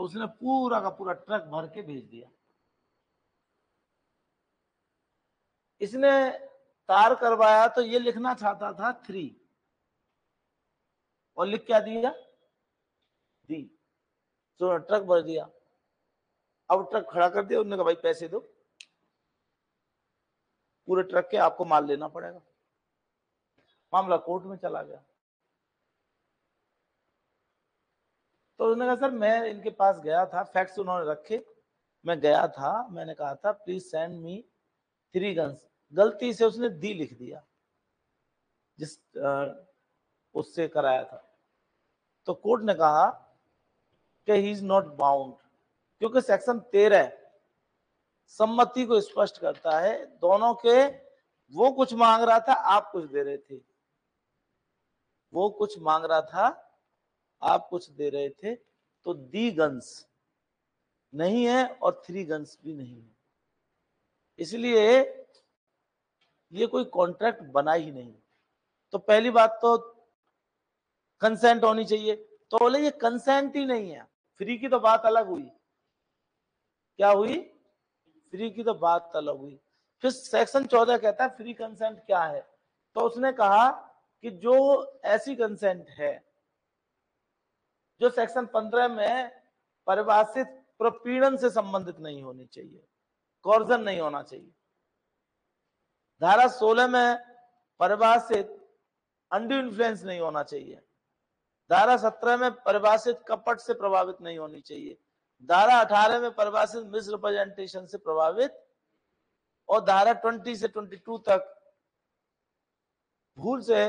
तो उसने पूरा का पूरा ट्रक भर के भेज दिया। इसने तार करवाया तो ये लिखना चाहता था थ्री और लिख क्या दिया? दी तो ट्रक भर दिया। अब ट्रक खड़ा कर दिया, उन्होंने कहा, भाई, पैसे दो। पूरे ट्रक के आपको माल लेना पड़ेगा। मामला कोर्ट में चला गया। तो उन्होंने कहा, सर, मैं इनके पास गया था फैक्ट्स उन्होंने रखे। मैं गया था, मैंने कहा था please send me three guns गलती से उसने दी लिख दिया, जिस उससे कराया था। तो कोर्ट ने कहा कि ही इज़ नॉट बाउंड क्योंकि सेक्शन तेरह सम्मति को स्पष्ट करता है, दोनों के, वो कुछ मांग रहा था, आप कुछ दे रहे थे। वो कुछ मांग रहा था आप कुछ दे रहे थे तो दी गन्स नहीं है और थ्री गन्स भी नहीं है। इसलिए ये कोई कॉन्ट्रैक्ट बना ही नहीं। तो पहली बात तो कंसेंट होनी चाहिए। तो बोले, ये कंसेंट ही नहीं है। फ्री की तो बात अलग हुई। क्या हुई? फ्री की तो बात अलग हुई। फिर सेक्शन चौदह कहता है फ्री कंसेंट क्या है? तो उसने कहा कि जो ऐसी कंसेंट है जो सेक्शन पंद्रह में परिभाषित प्रपीड़न से संबंधित नहीं होनी चाहिए कॉर्जन नहीं होना चाहिए। धारा 16 में परिभाषित अंडू इन्फ्लुएंस नहीं होना चाहिए। धारा 17 में परिभाषित कपट से प्रभावित नहीं होनी चाहिए। धारा 18 में परिभाषित मिस रिप्रेजेंटेशन से प्रभावित और धारा 20 से 22 तक भूल से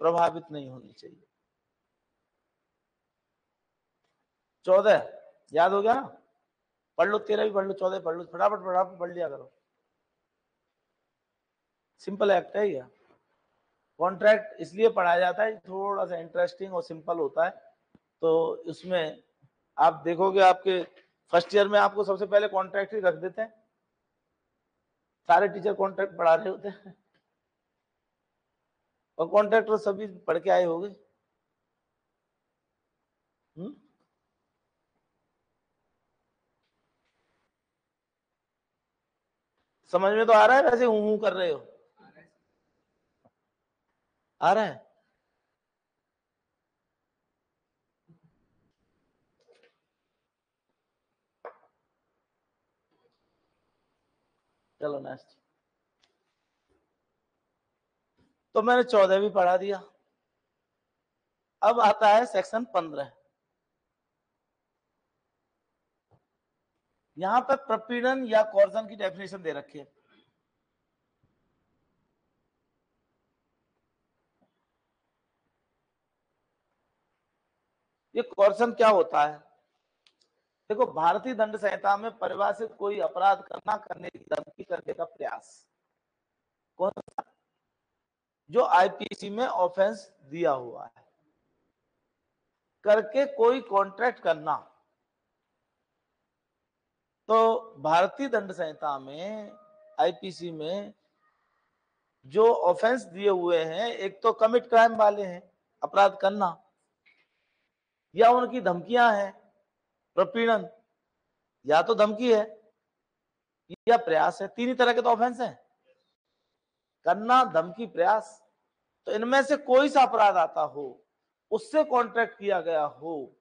प्रभावित नहीं होनी चाहिए। चौदह, याद हो गया? ना पढ़ लो, तेरह भी पढ़ लो, चौदह पढ़ लो, फटाफट फटाफट पढ़ लिया करो। सिंपल एक्ट है यह कॉन्ट्रैक्ट इसलिए पढ़ाया जाता है, थोड़ा सा इंटरेस्टिंग और सिंपल होता है। तो उसमें आप देखोगे आपके फ़र्स्ट ईयर में आपको सबसे पहले कॉन्ट्रैक्ट ही रख देते हैं। सारे टीचर कॉन्ट्रैक्ट पढ़ा रहे होते हैं। और कॉन्ट्रैक्टर सभी पढ़ के आए होंगे। समझ में तो आ रहा है वैसे हूँ कर रहे हो? आ रहा है? चलो नेक्स्ट तो मैंने चौदह भी पढ़ा दिया। अब आता है सेक्शन पंद्रह। यहाँ पर प्रपीड़न या कॉर्जन की डेफिनेशन दे रखी है। ये कॉर्सन क्या होता है? देखो, भारतीय दंड संहिता में परिभाषित कोई अपराध करना, करने की धमकी करने का प्रयास कौन सा? जो आईपीसी में ऑफेंस दिया हुआ है। करके कोई कॉन्ट्रैक्ट करना तो भारतीय दंड संहिता में आईपीसी में जो ऑफेंस दिए हुए हैं, एक तो कमिट क्राइम वाले हैं, अपराध करना, या उनकी धमकियाँ हैं, प्रपीड़न, या तो धमकी है, या प्रयास है, तीन ही तरह के तो ऑफेंस हैं। करना, धमकी, प्रयास तो इनमें से कोई सा अपराध आता हो, उससे कॉन्ट्रैक्ट किया गया हो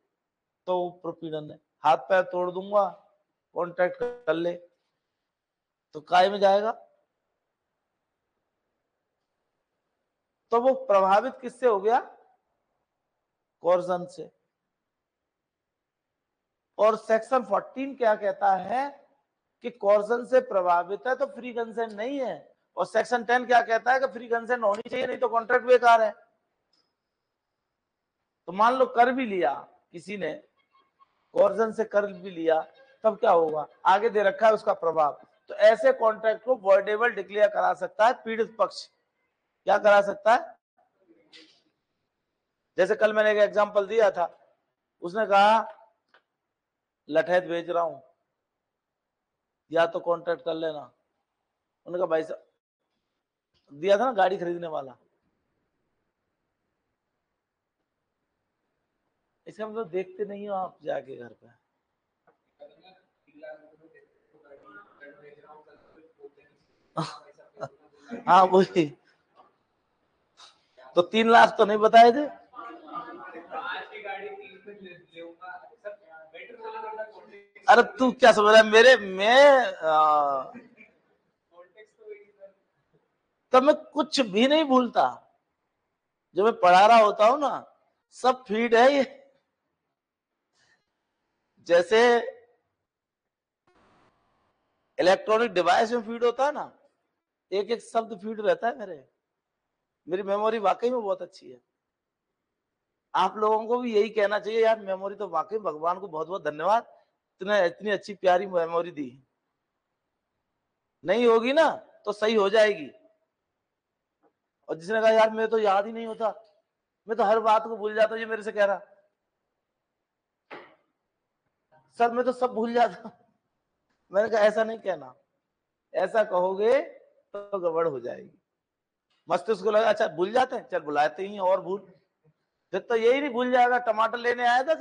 तो प्रपीड़न है। हाथ पैर तोड़ दूँगा कॉन्ट्रैक्ट कर ले तो काय में जाएगा? तो वो प्रभावित किससे हो गया? कॉर्जन से। और सेक्शन 14 क्या कहता है कि कॉर्जन से प्रभावित है तो फ्री कंसेंट नहीं है। और सेक्शन 10 क्या कहता है कि फ्री कंसेंट होनी चाहिए, नहीं तो कॉन्ट्रैक्ट बेकार है। तो मान लो कर भी लिया किसी ने कॉर्जन से कर भी लिया तब क्या होगा? आगे दे रखा है उसका प्रभाव। तो ऐसे कॉन्ट्रैक्ट को वर्डेबल डिक्लेयर करा सकता है पीड़ित पक्ष। क्या करा सकता है? जैसे कल मैंने एक एग्जांपल दिया था। उसने कहा, लठैत बेच रहा हूँ। या तो कॉन्ट्रैक्ट कर लेना। उन्होंने कहा, भाई साहब, दिया था ना गाड़ी खरीदने वाला। इसका मतलब देखते नहीं हो आप जाके घर पे। हाँ वही। तो तीन लाख तो नहीं बताए थे? अरे तू क्या समझ रहा है? मेरे, मैं तो मैं कुछ भी नहीं भूलता। जो मैं पढ़ा रहा होता हूँ ना, सब फ़ीड है ये। जैसे इलेक्ट्रॉनिक डिवाइस में फ़ीड होता है ना एक एक शब्द फ़ीड रहता है मेरे। मेरी मेमोरी वाकई में बहुत अच्छी है। आप लोगों को भी यही कहना चाहिए, यार मेमोरी तो वाकई भगवान को बहुत बहुत धन्यवाद। इतने, इतनी अच्छी प्यारी मेमोरी दी। नहीं होगी ना तो सही हो जाएगी। और जिसने कहा, यार मेरे तो याद ही नहीं होता। मैं तो हर बात को भूल जाता ये मेरे से कह रहा। सर, मैं तो सब भूल जाता मैंने कहा, ऐसा नहीं कहना। ऐसा कहोगे तो गड़बड़ हो जाएगी। मस्तिष्क को लगा अच्छा भूल जाते हैं? चल, बुलाते ही और भूल फिर तो यही नहीं भूल जाएगा, टमाटर लेने आया था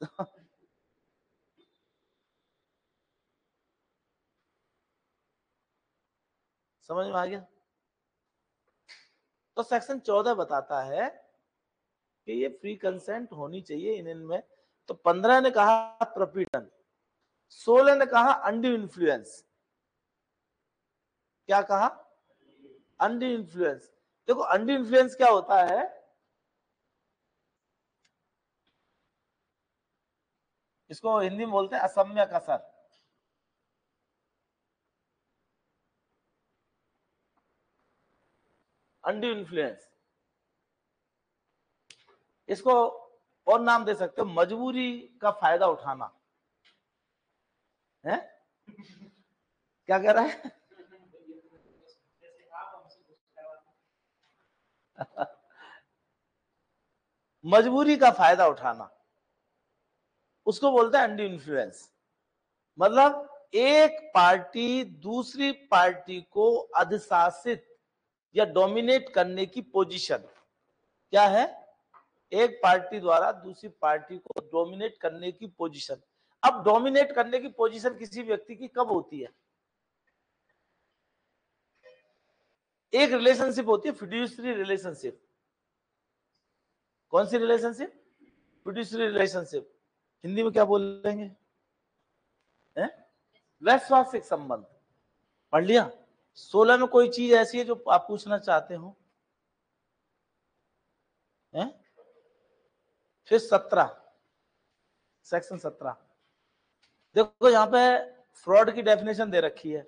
समझ में आ गया? तो सेक्शन चौदह बताता है कि ये फ्री कंसेंट होनी चाहिए इन इनमें तो पंद्रह ने कहा प्रपीडन, सोलह ने कहा अंडी इन्फ्लुएंस। क्या कहा? अंडी इन्फ्लुएंस देखो अंडी इन्फ्लुएंस क्या होता है? इसको हिंदी में बोलते हैं असम्यक असर अंडी इन्फ्लुएंस इसको और नाम दे सकते हो, मजबूरी का फ़ायदा उठाना। है? क्या कह रहा है? मजबूरी का फ़ायदा उठाना। उसको बोलते हैं अंडी इन्फ्लुएंस मतलब एक पार्टी दूसरी पार्टी को अधिशासित या डोमिनेट करने की पोजीशन क्या है? एक पार्टी द्वारा दूसरी पार्टी को डोमिनेट करने की पोजीशन अब डोमिनेट करने की पोजीशन किसी व्यक्ति की कब होती है? एक रिलेशनशिप होती है फिड्यूसरी रिलेशनशिप कौन सी रिलेशनशिप फिड्यूसरी रिलेशनशिप हिंदी में क्या बोलेंगे? वैश्वासिक संबंध. पढ़ लिया? सोलह में कोई चीज़ ऐसी है जो आप पूछना चाहते हो? हैं? फिर सत्रह. सेक्शन सत्रह. देखो, यहाँ पे फ्रॉड की डेफिनेशन दे रखी है.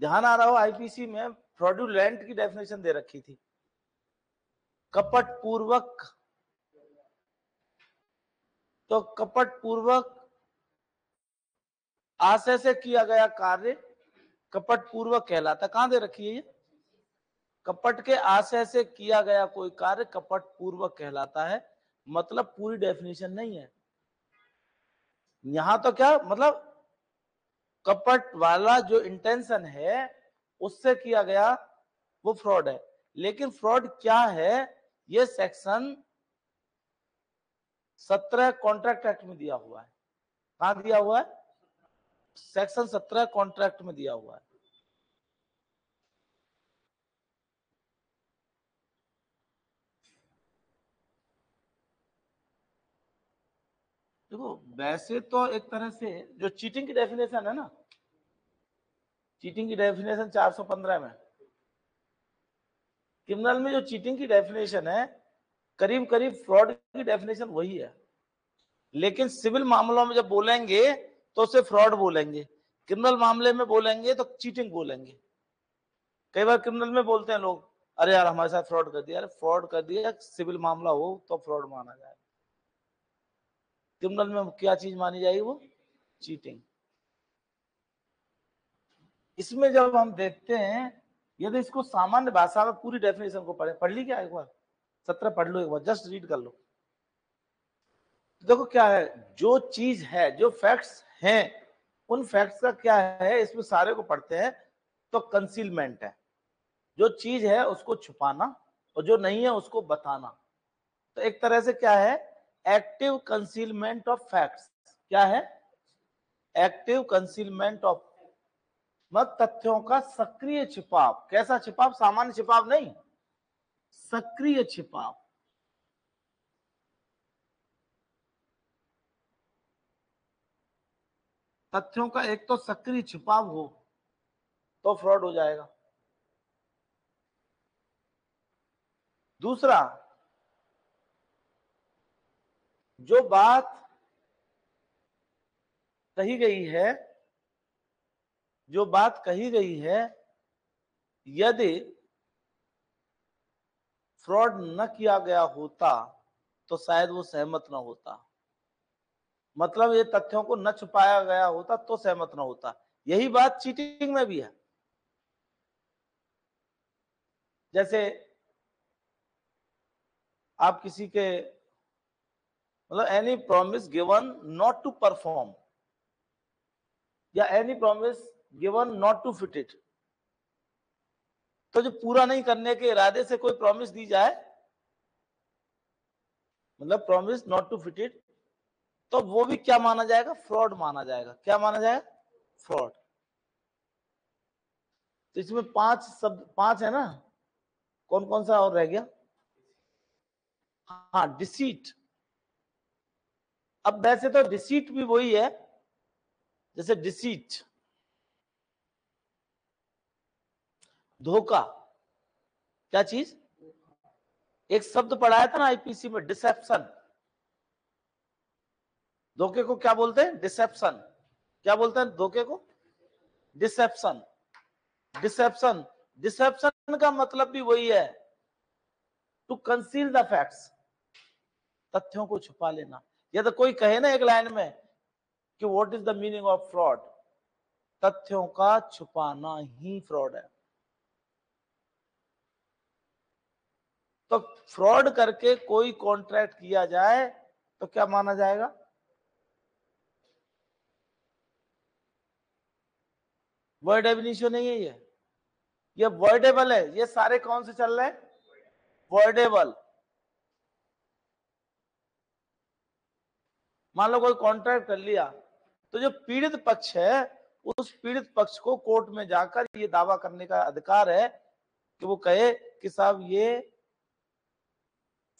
ध्यान आ रहा हो आईपीसी में फ्रॉडुलेंट की डेफिनेशन दे रखी थी। कपट पूर्वक तो कपट पूर्वक आशय से किया गया कार्य कपट पूर्वक कहलाता। कहाँ दे रखी है ये? कपट के आशय से किया गया कोई कार्य कपट पूर्वक कहलाता है। मतलब पूरी डेफिनेशन नहीं है। यहाँ तो क्या? मतलब कपट वाला जो इंटेंशन है उससे किया गया वो फ्रॉड है। लेकिन फ्रॉड क्या है? ये सेक्शन सत्रह कॉन्ट्रैक्ट एक्ट में दिया हुआ है। कहा दिया हुआ है? सेक्शन सत्रह कॉन्ट्रैक्ट में दिया हुआ है। देखो, वैसे तो एक तरह से जो चीटिंग की डेफिनेशन है ना चीटिंग की डेफिनेशन 415 में। क्रिमिनल में जो चीटिंग की डेफिनेशन है, करीब करीब फ्रॉड की डेफिनेशन वही है। लेकिन सिविल मामलों में जब बोलेंगे तो उसे फ्रॉड बोलेंगे। क्रिमिनल मामले में बोलेंगे तो चीटिंग बोलेंगे। कई बार क्रिमिनल में बोलते हैं लोग, अरे यार, हमारे साथ फ्रॉड कर दिया। अरे फ्रॉड कर दिया सिविल मामला हो तो फ्रॉड माना जाए। क्रिमिनल में क्या चीज़ मानी जाएगी वो? चीटिंग इसमें जब हम देखते हैं यदि इसको सामान्य भाषा में पूरी डेफिनेशन को पढ़े। पढ़ ली क्या एक बार? सत्रह पढ़ लो एक बार जस्ट रीड कर लो। देखो क्या है, जो चीज़ है, जो फैक्ट्स हैं, उन फैक्ट्स का क्या है, इसमें सारे को पढ़ते हैं तो कंसीलमेंट है। जो चीज़ है, उसको छुपाना और जो नहीं है, उसको बताना। तो एक तरह से क्या है एक्टिव कंसीलमेंट ऑफ़ फैक्ट्स क्या है? एक्टिव कंसीलमेंट ऑफ़ मत तथ्यों का सक्रिय छिपाव। कैसा छिपाव? सामान्य छिपाव नहीं। सक्रिय छिपाव। तथ्यों का एक तो सक्रिय छिपाव हो तो फ्रॉड हो जाएगा। दूसरा, जो बात कही गई है जो बात कही गई है, यदि फ्रॉड न किया गया होता तो शायद वो सहमत न होता। मतलब ये तथ्यों को न छुपाया गया होता तो सहमत न होता। यही बात चीटिंग में भी है। जैसे आप किसी के मतलब any promise given not to perform या any promise given not to fit it. तो जो पूरा नहीं करने के इरादे से कोई प्रॉमिस दी जाए मतलब promise not to fit it तो वो भी क्या माना जाएगा? फ्रॉड माना जाएगा। क्या माना जाएगा? फ्रॉड तो इसमें पाँच शब्द पाँच है ना? कौन कौन सा और रह गया? हाँ डिसीट अब वैसे तो डिसीट भी वही है, जैसे डिसीट धोखा। क्या चीज़? एक शब्द पढ़ाया था ना आईपीसी में डिसेप्शन धोखे को क्या बोलते हैं? डिसेप्शन क्या बोलते हैं धोखे को? डिसेप्शन डिसेप्शन डिसेप्शन का मतलब भी वही है। टू कंसील द फैक्ट्स तथ्यों को छुपा लेना। या तो कोई कहे ना एक लाइन में कि what is the meaning of fraud तथ्यों का छुपाना ही फ्रॉड है। तो फ्रॉड करके कोई कॉन्ट्रैक्ट किया जाए तो क्या माना जाएगा? वर्ड नहीं है ये। ये वर्डेबल है। ये सारे कौन से चल रहे हैं? वर्डेबल मान लो कोई कॉन्ट्रैक्ट कर लिया तो जो पीड़ित पक्ष है, उस पीड़ित पक्ष को कोर्ट में जाकर ये दावा करने का अधिकार है कि वो कहे कि साहब ये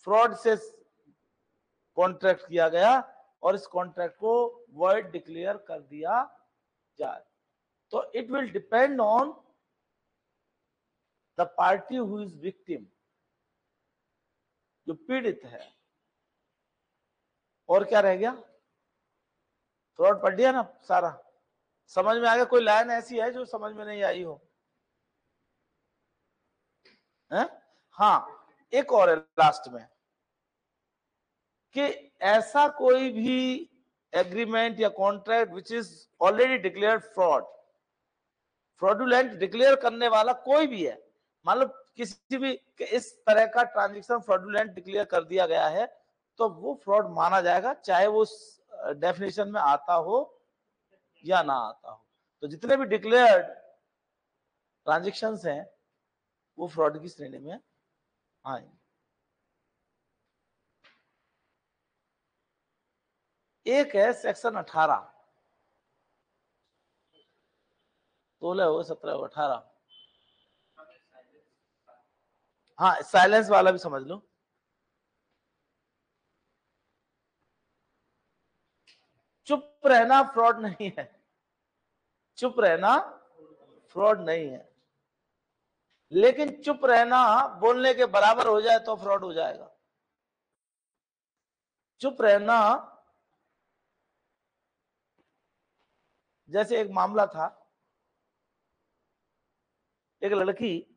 फ्रॉड से कॉन्ट्रैक्ट किया गया और इस कॉन्ट्रैक्ट को वर्ड डिक्लेयर कर दिया जाए। तो it will depend on the party who is victim जो पीड़ित है। और क्या रह गया? फ्रॉड पढ़ दिया ना सारा? समझ में आ गया? कोई लाइन ऐसी है जो समझ में नहीं आई हो? है? हाँ एक और है लास्ट में, कि ऐसा कोई भी एग्रीमेंट या contract which is already declared fraud fraudulent declare करने वाला कोई भी है मतलब किसी भी इस तरह का ट्रांजेक्शन फ्रॉडुलेंट डिक्लेयर कर दिया गया है तो वो फ्रॉड माना जाएगा, चाहे वो डेफिनेशन में आता हो या ना आता हो। तो जितने भी डिक्लेयर्ड ट्रांजेक्शन हैं, वो फ्रॉड की श्रेणी में आएँगे एक है सेक्शन अठारह। सोलह हो, सत्रह हो, अठारह। हाँ साइलेंस वाला भी समझ लो। चुप रहना फ्रॉड नहीं है। चुप रहना फ्रॉड नहीं है। लेकिन चुप रहना बोलने के बराबर हो जाए तो फ्रॉड हो जाएगा। चुप रहना जैसे एक मामला था। एक लड़की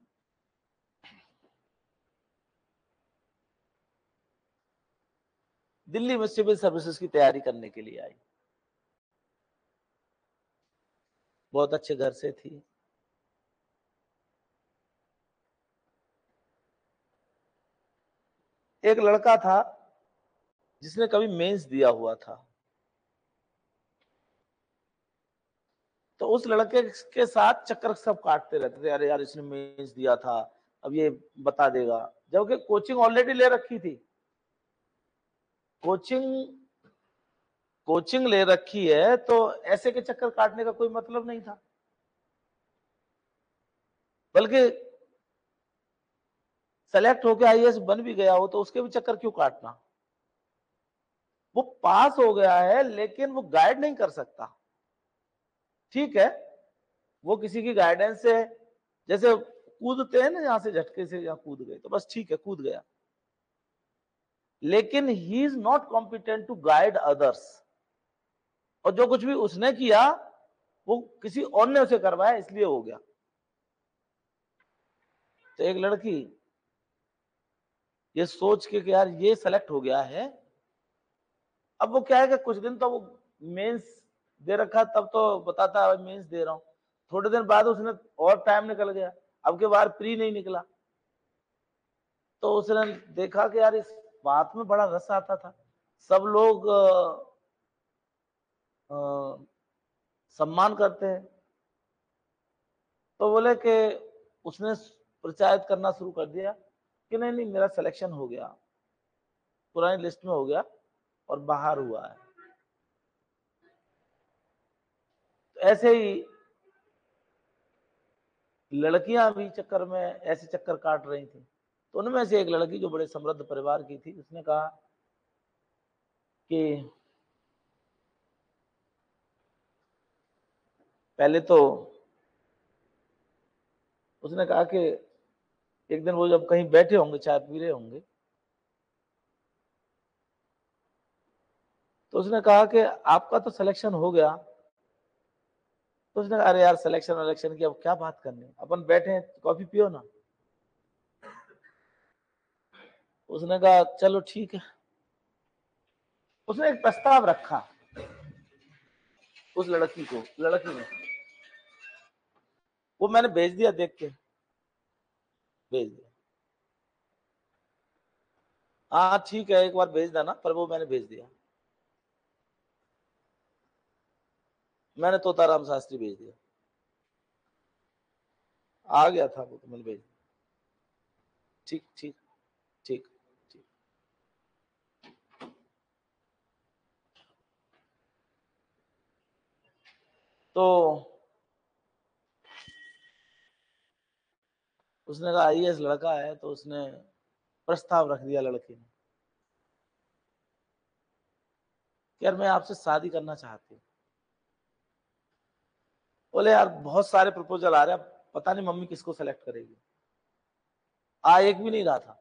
दिल्ली में सिविल सर्विसेज़ की तैयारी करने के लिए आई। बहुत अच्छे घर से थी। एक लड़का था जिसने कभी मेंस दिया हुआ था। तो उस लड़के के साथ चक्कर सब काटते रहते थे, अरे यार, इसने मेंस दिया था, अब ये बता देगा। जबकि कोचिंग ऑलरेडी ले रखी थी। कोचिंग कोचिंग ले रखी है तो ऐसे के चक्कर काटने का कोई मतलब नहीं था। बल्कि सेलेक्ट होके आईएएस बन भी गया हो तो उसके भी चक्कर क्यों काटना? वो पास हो गया है, लेकिन वो गाइड नहीं कर सकता। ठीक है? वो किसी की गाइडेंस से, जैसे कूदते हैं ना, यहाँ से झटके से यहाँ कूद गए तो बस ठीक है, कूद गया। लेकिन he is not competent to guide others और जो कुछ भी उसने किया, वो किसी और ने उसे करवाया, इसलिए हो गया। तो एक लड़की ये सोच के कि यार ये सेलेक्ट हो गया है। अब वो क्या है कि कुछ दिन तो वो मेंस दे रखा, तब तो बताता है मेंस दे रहा हूँ। थोड़े दिन बाद उसने और टाइम निकल गया। अब के बार प्री नहीं निकला। तो उसने देखा कि यार इस बात में बड़ा रस आता था। सब लोग सम्मान करते हैं। तो बोले कि उसने प्रचारित करना शुरू कर दिया। कि नहीं नहीं मेरा सिलेक्शन हो गया। पुरानी लिस्ट में हो गया और बाहर हुआ है। तो ऐसे ही लड़कियाँ भी चक्कर में ऐसे चक्कर काट रही थी। तो उनमें से एक लड़की जो बड़े समृद्ध परिवार की थी, उसने कहा कि पहले तो उसने कहा कि एक दिन वो जब कहीं बैठे होंगे, चाय पी रहे होंगे तो उसने कहा कि आपका तो सिलेक्शन हो गया। तो उसने कहा, अरे यार सिलेक्शन वलेक्शन की अब क्या बात करनी अपन बैठे कॉफ़ी पियो ना। उसने कहा, चलो ठीक है। उसने एक प्रस्ताव रखा उस लड़की को, लड़की ने। वो मैंने भेज दिया देख के। भेज दिया। हाँ ठीक है, एक बार भेज देना, पर वो मैंने भेज दिया। मैंने तोताराम शास्त्री भेज दिया। आ गया था वो तो मैंने भेज दिया। ठीक ठीक ठीक तो उसने कहा आई लड़का है। तो उसने प्रस्ताव रख दिया लड़की ने। यार, मैं आपसे शादी करना चाहती हूँ। बोले, यार, बहुत सारे प्रपोजल आ रहे हैं। पता नहीं मम्मी किसको सेलेक्ट करेगी? आ, एक भी नहीं रहा था।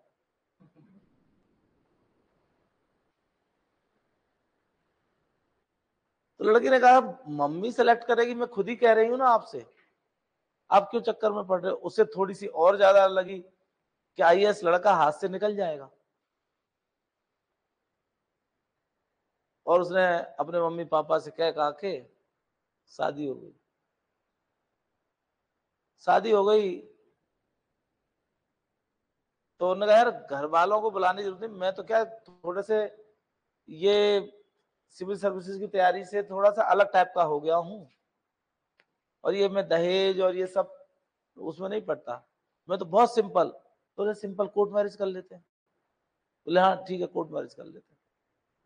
तो लड़की ने कहा, मम्मी सेलेक्ट करेगी, मैं खुद ही कह रही हूँ ना आपसे। आप क्यों चक्कर में पड़ रहे हो? उसे थोड़ी सी और ज़्यादा लगी कि आईएएस लड़का हाथ से निकल जाएगा। और उसने अपने मम्मी पापा से कह, कहा के शादी हो गई। शादी हो गई तो उन्होंने कहा, यार घर वालों को बुलाने की ज़रूरत नहीं, मैं तो क्या थोड़े से ये सिविल सर्विसेज़ की तैयारी से थोड़ा सा अलग टाइप का हो गया हूँ। और ये मैं दहेज और ये सब उसमें नहीं पड़ता। मैं तो बहुत सिंपल तो सिंपल कोर्ट मैरिज कर लेते हैं। बोले हाँ ठीक है, कोर्ट मैरिज कर लेते हैं।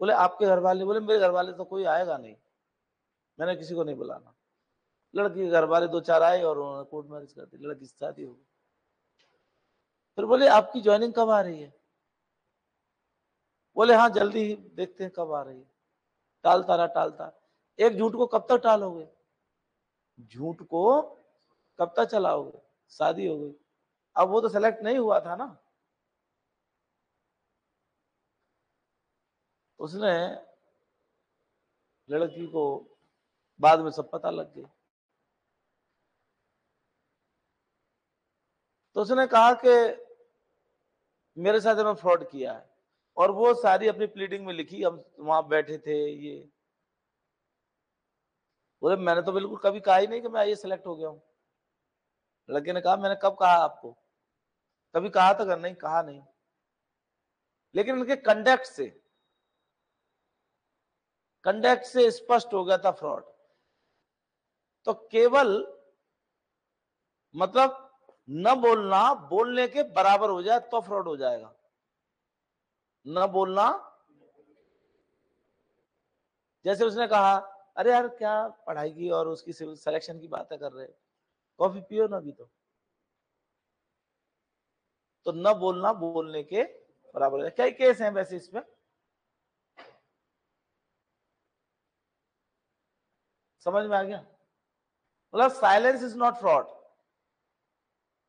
बोले, आपके घर वाले बोले, मेरे घर वाले तो कोई आएगा नहीं। मैंने किसी को नहीं बुलाना। लड़की के घर वाले दो चार आए और उन्होंने कोर्ट मैरिज कर दी, लड़की शादी हो गई। फिर बोले, आपकी ज्वाइनिंग कब आ रही है? बोले हाँ जल्दी ही देखते हैं कब आ रही है। टालता रहा टालता एक झूठ को कब तक टालोगे? झूठ को कब तक चलाओगे? शादी हो गई। अब वो तो सेलेक्ट नहीं हुआ था ना। उसने लड़की को बाद में सब पता लग गया। तो उसने कहा कि मेरे साथ में फ्रॉड किया है। और वो सारी अपनी प्लीडिंग में लिखी। हम वहाँ बैठे थे, ये बोले, मैंने तो बिल्कुल कभी कहा ही नहीं कि मैं आइए सिलेक्ट हो गया हूँ। लड़के ने कहा, मैंने कब कहा आपको? कभी कहा था कर, नहीं, कहा नहीं। लेकिन उनके कंडक्ट से कंडक्ट से स्पष्ट हो गया था फ्रॉड तो केवल मतलब न बोलना, बोलने के बराबर हो जाए तो फ्रॉड हो जाएगा। न बोलना, जैसे उसने कहा अरे यार, क्या पढ़ाई की और उसकी सिविल सिलेक्शन की बातें कर रहे कॉफ़ी पियो ना अभी तो। तो न बोलना, बोलने के बराबर कई केस हैं वैसे इसमें? समझ में आ गया? मतलब silence is not fraud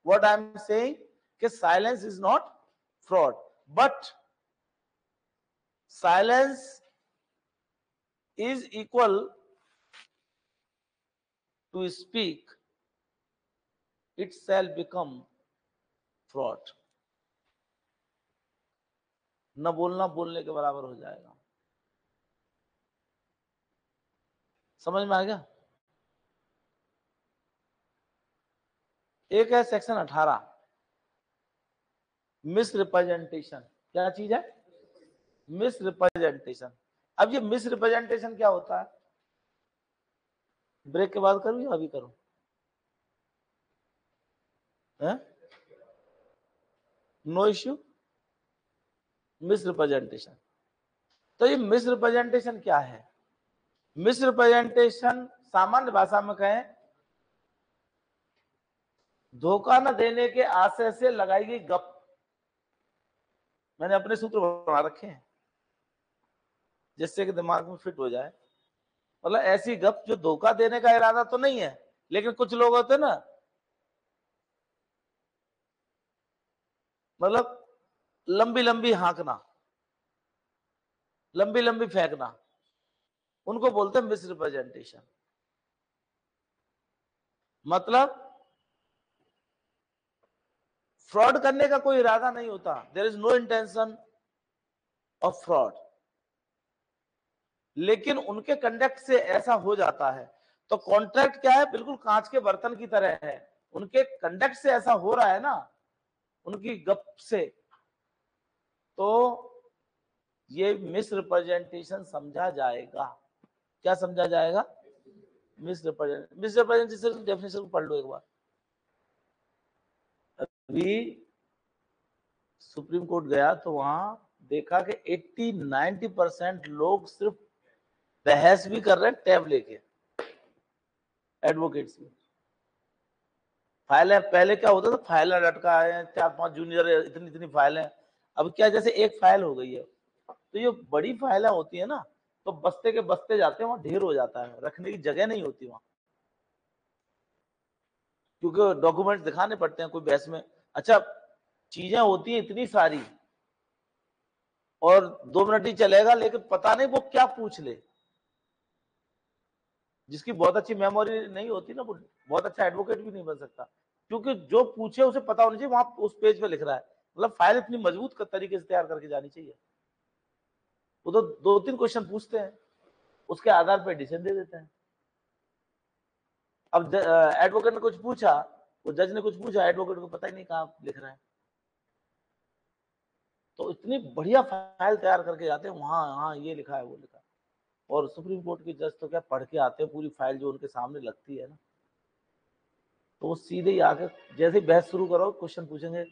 what I am saying कि silence is not fraud but silence is equal to speak, it shall become fraud. न बोलना बोलने के बराबर हो जाएगा। समझ में आ गया? एक है सेक्शन 18 मिस रिप्रेजेंटेशन क्या चीज़ है? मिस रिप्रेजेंटेशन अब ये मिस रिप्रेजेंटेशन क्या होता है? ब्रेक के बाद करूँ या अभी करूँ? नो इश्यू मिस रिप्रेजेंटेशन तो ये मिस रिप्रेजेंटेशन क्या है? मिस रिप्रेजेंटेशन सामान्य भाषा में कहें, धोखा न देने के आशय से लगाई गई गप। मैंने अपने सूत्र बना रखे हैं, जिससे कि दिमाग में फिट हो जाए। मतलब ऐसी गप जो धोखा देने का इरादा तो नहीं है, लेकिन कुछ लोग होते ना। मतलब लंबी लंबी हाँकना, लंबी लंबी फेंकना, उनको बोलते हैं मिस रिप्रेजेंटेशन मतलब फ्रॉड करने का कोई इरादा नहीं होता। There is no intention of fraud लेकिन उनके कंडक्ट से ऐसा हो जाता है। तो कॉन्ट्रैक्ट क्या है? बिल्कुल कांच के बर्तन की तरह है। उनके कंडक्ट से ऐसा हो रहा है ना, उनकी गप से। तो ये मिस रिप्रेजेंटेशन समझा जाएगा। क्या समझा जाएगा? Misrepresent misrepresentation definition पढ़ लो एक बार। अभी सुप्रीम कोर्ट गया तो वहाँ देखा कि 80 90 परसेंट लोग सिर्फ़ बहस भी कर रहे हैं टैब लेके एडवोकेट्स भी फ़ाइल, पहले क्या होता था, फ़ाइल लटका है, चार पाँच जूनियर इतनी इतनी फ़ाइल अब क्या, जैसे एक फ़ाइल हो गई है तो ये बड़ी फाइलें होती है ना तो बस्ते के बस्ते जाते हैं, वहाँ ढेर हो जाता है, रखने की जगह नहीं होती वहाँ। क्योंकि डॉक्यूमेंट दिखाने पड़ते हैं कोई बहस में। अच्छा चीज़ें होती हैं इतनी सारी, और दो मिनट ही चलेगा, लेकिन पता नहीं वो क्या पूछ ले। जिसकी बहुत अच्छी मेमोरी नहीं होती ना, वो बहुत अच्छा एडवोकेट भी नहीं बन सकता। क्योंकि जो पूछे उसे पता होना चाहिए, वहाँ उस पेज पे लिख रहा है। मतलब फ़ाइल इतनी मज़बूत तरीके से तैयार करके जानी चाहिए। वो तो दो तीन क्वेश्चन पूछते हैं। उसके आधार पर डिसीज़न दे देते हैं। अब एडवोकेट ने कुछ पूछा, वो जज ने कुछ पूछा एडवोकेट को पता ही नहीं कहा लिख रहा है। तो इतनी बढ़िया फ़ाइल तैयार करके जाते हैं, वहाँ हाँ ये लिखा है, वो लिखा है। और सुप्रीम कोर्ट के जज तो क्या पढ़ के आते हैं, पूरी फ़ाइल जो उनके सामने लगती है ना। तो वो सीधे ही आकर जैसे बहस शुरू करो, क्वेश्चन पूछेंगे,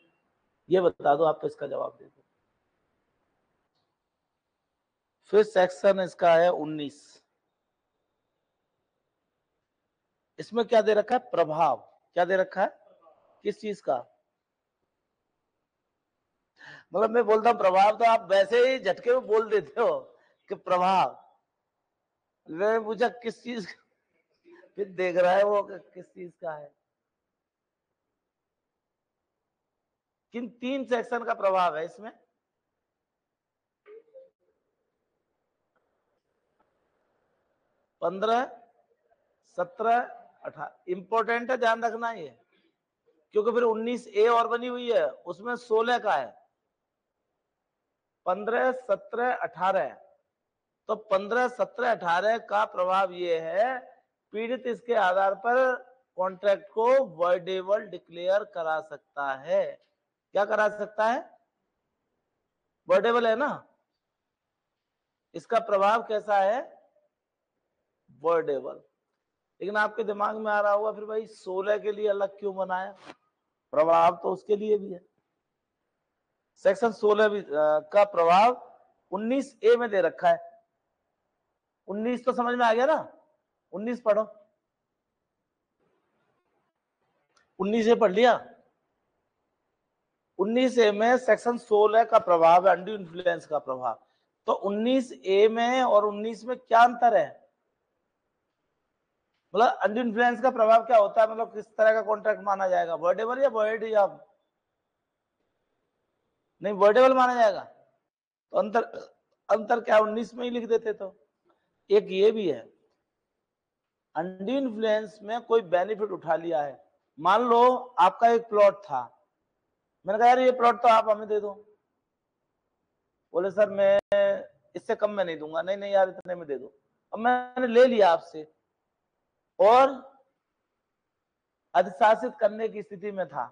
ये बता दो, आप तो इसका जवाब दे दो। फिर सेक्शन इसका है उन्नीस। इसमें क्या दे रखा है? प्रभाव। क्या दे रखा है? किस चीज़ का? मतलब मैं बोलता हूँ, प्रभाव तो आप वैसे ही झटके में बोल देते हो कि प्रभाव। मैंने पूछा, किस चीज़ फिर देख रहा है वो किस चीज़ का है। किन तीन सेक्शन का प्रभाव है इसमें? पंद्रह, सत्रह, अठारह। इंपॉर्टेंट है, ध्यान रखना ये। क्योंकि फिर उन्नीस ए और बनी हुई है, उसमें सोलह का है। पंद्रह, सत्रह, अठारह। तो पंद्रह, सत्रह, अठारह का प्रभाव ये है, पीड़ित इसके आधार पर कॉन्ट्रैक्ट को वर्डेबल डिक्लेयर करा सकता है। क्या करा सकता है? वर्डेबल है ना? इसका प्रभाव कैसा है? वर्डेबल लेकिन आपके दिमाग में आ रहा होगा, फिर भाई, सोलह के लिए अलग क्यों बनाया? प्रभाव तो उसके लिए भी है। सेक्शन सोलह का प्रभाव 19 ए में दे रखा है। 19 तो समझ में आ गया ना? 19 पढ़ो। 19 ए पढ़ लिया? 19 ए में सेक्शन 16 का प्रभाव है अंडू इन्फ्लुएंस का प्रभाव। तो 19 ए में और 19 में क्या अंतर है? मतलब अंडू इन्फ्लुएंस का प्रभाव क्या होता है? मतलब किस तरह का कॉन्ट्रैक्ट माना जाएगा? वर्डेबल या वर्ड या नहीं वर्डेबल माना जाएगा। तो अंतर अंतर क्या उन्नीस में ही लिख देते तो। एक ये भी है, अंडी इन्फ्लुएंस में कोई बेनिफिट उठा लिया है। मान लो आपका एक प्लॉट था। मैंने कहा, यार, ये प्लॉट तो आप हमें दे दो। बोले, सर, मैं इससे कम में नहीं दूँगा। नहीं नहीं यार, इतने में दे दो। अब मैंने ले लिया आपसे। और अधिशासित करने की स्थिति में था।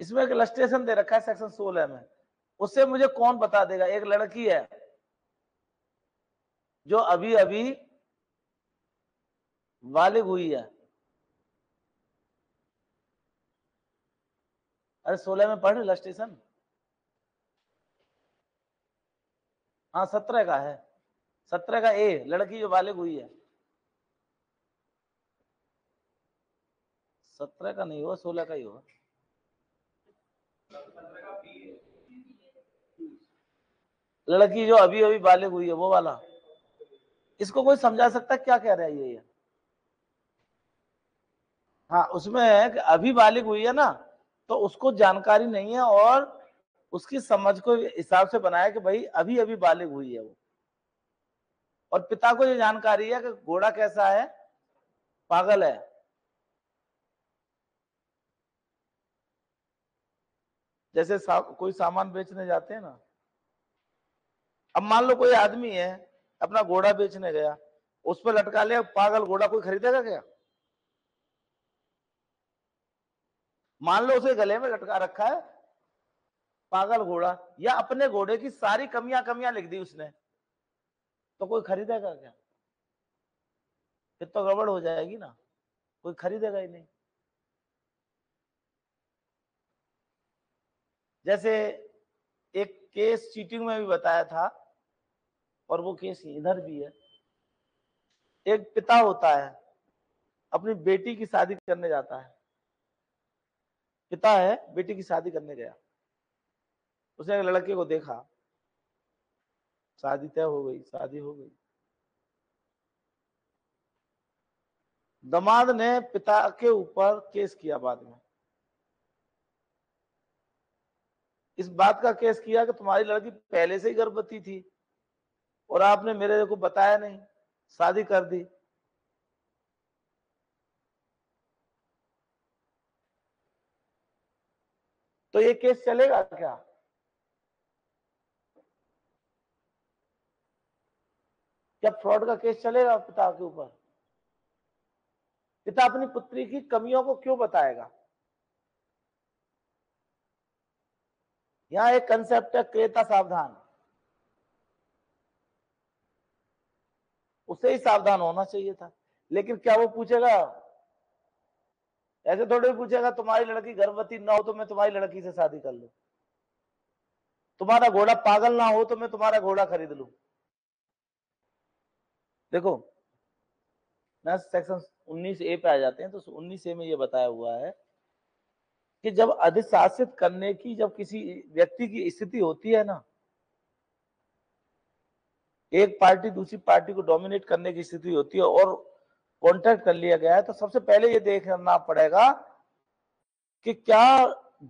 इसमें एक इलस्ट्रेशन दे रखा है सेक्शन सोलह में। उससे मुझे कौन बता देगा? एक लड़की है। जो अभी अभी वालिग हुई है। अरे सोलह में पढ़ इलस्ट्रेशन हाँ सत्रह का है। सत्रह का ए लड़की जो वालिग हुई है। सत्रह का नहीं हुआ, सोलह का ही हुआ। लड़की जो अभी अभी बालिग हुई है, वो वाला। इसको कोई समझा सकता क्या कह रहा है ये हाँ उसमें है कि अभी बालिक हुई है ना तो उसको जानकारी नहीं है और उसकी समझ को हिसाब से बनाया कि भाई अभी अभी बालिग हुई है वो। और पिता को ये जानकारी है कि घोड़ा कैसा है पागल है। जैसे सा, कोई सामान बेचने जाते हैं ना। अब मान लो कोई आदमी है अपना घोड़ा बेचने गया, उस पर लटका लिया, पागल घोड़ा कोई खरीदेगा क्या? मान लो उसे गले में लटका रखा है, पागल घोड़ा, या अपने घोड़े की सारी कमियाँ कमियाँ लिख दी उसने तो कोई खरीदेगा क्या? फिर तो गड़बड़ हो जाएगी ना, कोई खरीदेगा ही नहीं। जैसे एक केस चीटिंग में भी बताया था और वो केस इधर भी है। एक पिता होता है, अपनी बेटी की शादी करने जाता है। पिता है, बेटी की शादी करने गया। उसने एक लड़के को देखा। शादी तय हो गई, शादी हो गई। दमाद ने पिता के ऊपर केस किया बाद में। इस बात का केस किया कि तुम्हारी लड़की पहले से ही गर्भवती थी। और आपने मेरे को बताया नहीं, शादी कर दी। तो ये केस चलेगा क्या? क्या फ्रॉड का केस चलेगा पिता के ऊपर? पिता अपनी पुत्री की कमियों को क्यों बताएगा? यहाँ एक कंसेप्ट है, क्रेता सावधान। उसे ही सावधान होना चाहिए था। लेकिन क्या वो पूछेगा? ऐसे थोड़े पूछेगा, तुम्हारी लड़की गर्भवती ना हो तो मैं तुम्हारी लड़की से शादी कर लू। तुम्हारा घोड़ा पागल ना हो तो मैं तुम्हारा घोड़ा खरीद लू। देखो मैं सेक्शन 19 ए पे आ जाते हैं तो 19 ए में ये बताया हुआ है कि जब अधिशासित करने की जब किसी व्यक्ति की स्थिति होती है ना एक पार्टी दूसरी पार्टी को डोमिनेट करने की स्थिति होती है और कॉन्ट्रैक्ट कर लिया गया है तो सबसे पहले ये देखना पड़ेगा कि क्या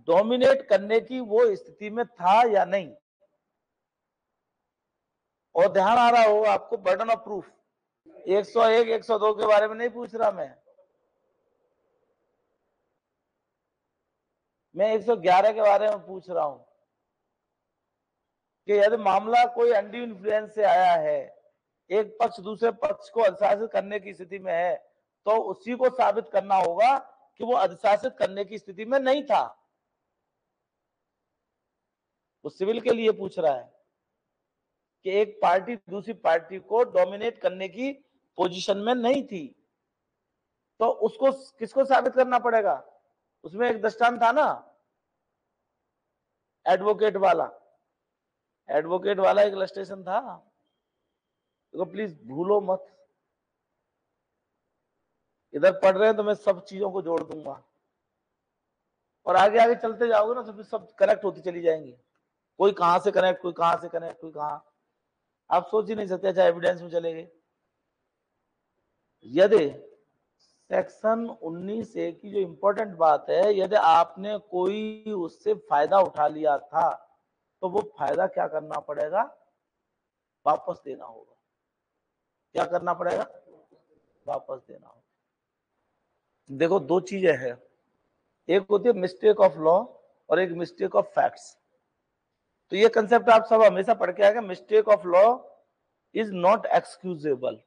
डोमिनेट करने की वो स्थिति में था या नहीं। और ध्यान आ रहा हो आपको बर्डन ऑफ़ प्रूफ 101 102 के बारे में नहीं पूछ रहा मैं। मैं 111 के बारे में पूछ रहा हूँ। कि यदि मामला कोई अंडी इन्फ्लुएंस से आया है, एक पक्ष दूसरे पक्ष को अनुशासित करने की स्थिति में है तो उसी को साबित करना होगा कि वो अनुशासित करने की स्थिति में नहीं था। वो सिविल के लिए पूछ रहा है कि एक पार्टी दूसरी पार्टी को डोमिनेट करने की पोजीशन में नहीं थी तो उसको किसको साबित करना पड़ेगा? उसमें एक दृष्टांत था ना एडवोकेट वाला। एडवोकेट वाला एक इलस्ट्रेशन था। देखो प्लीज़ भूलो मत। इधर पढ़ रहे हैं तो मैं सब चीज़ों को जोड़ दूँगा। और आगे आगे चलते जाओगे ना तो फिर सब कनेक्ट होती चली जाएँगी। कोई कहाँ से कनेक्ट कोई कहाँ से कनेक्ट कोई कहाँ। आप सोच ही नहीं सकते अच्छा एविडेंस में चले गए। यदि सेक्शन 19 ए की जो इंपॉर्टेंट बात है, यदि आपने कोई उससे फ़ायदा उठा लिया था तो वो फ़ायदा क्या करना पड़ेगा? वापस देना होगा। क्या करना पड़ेगा? वापस देना होगा। देखो, दो चीज़ें हैं। एक होती है मिस्टेक ऑफ़ लॉ और एक मिस्टेक ऑफ़ फैक्ट्स तो ये कंसेप्ट आप सब हमेशा पढ़ के आएगा mistake of law is not excusable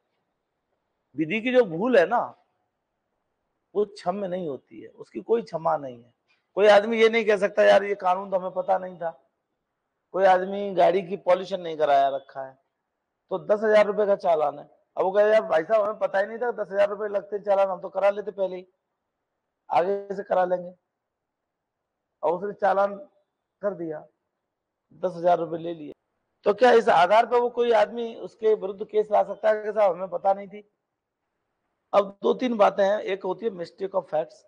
विधि की जो भूल है ना, वो क्षम्य नहीं होती है। उसकी कोई क्षमा नहीं है। कोई आदमी ये नहीं कह सकता, यार, ये कानून तो हमें पता नहीं था। कोई आदमी गाड़ी की पॉल्यूशन नहीं कराया रखा है तो दस हज़ार रुपए का चालान है। अब वो कहे यार भाई साहब, हमें पता ही नहीं था, दस हज़ार रुपए लगते चालान, हम तो करा लेते पहले ही। आगे से करा लेंगे? और उसने चालान कर दिया, दस हज़ार रुपए ले लिए। तो क्या इस आधार पर वो कोई आदमी उसके विरुद्ध केस ला सकता है? साहब हमें पता नहीं थी। अब दो तीन बातें हैं। एक होती है मिस्टेक ऑफ़ फैक्ट्स।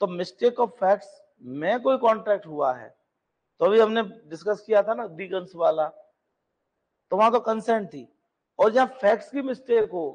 तो मिस्टेक ऑफ़ फैक्ट्स में कोई कॉन्ट्रैक्ट हुआ है तो अभी हमने डिस्कस किया था ना डीगंस वाला तो वहाँ तो कंसेंट थी। और जहाँ फैक्ट्स की मिस्टेक हो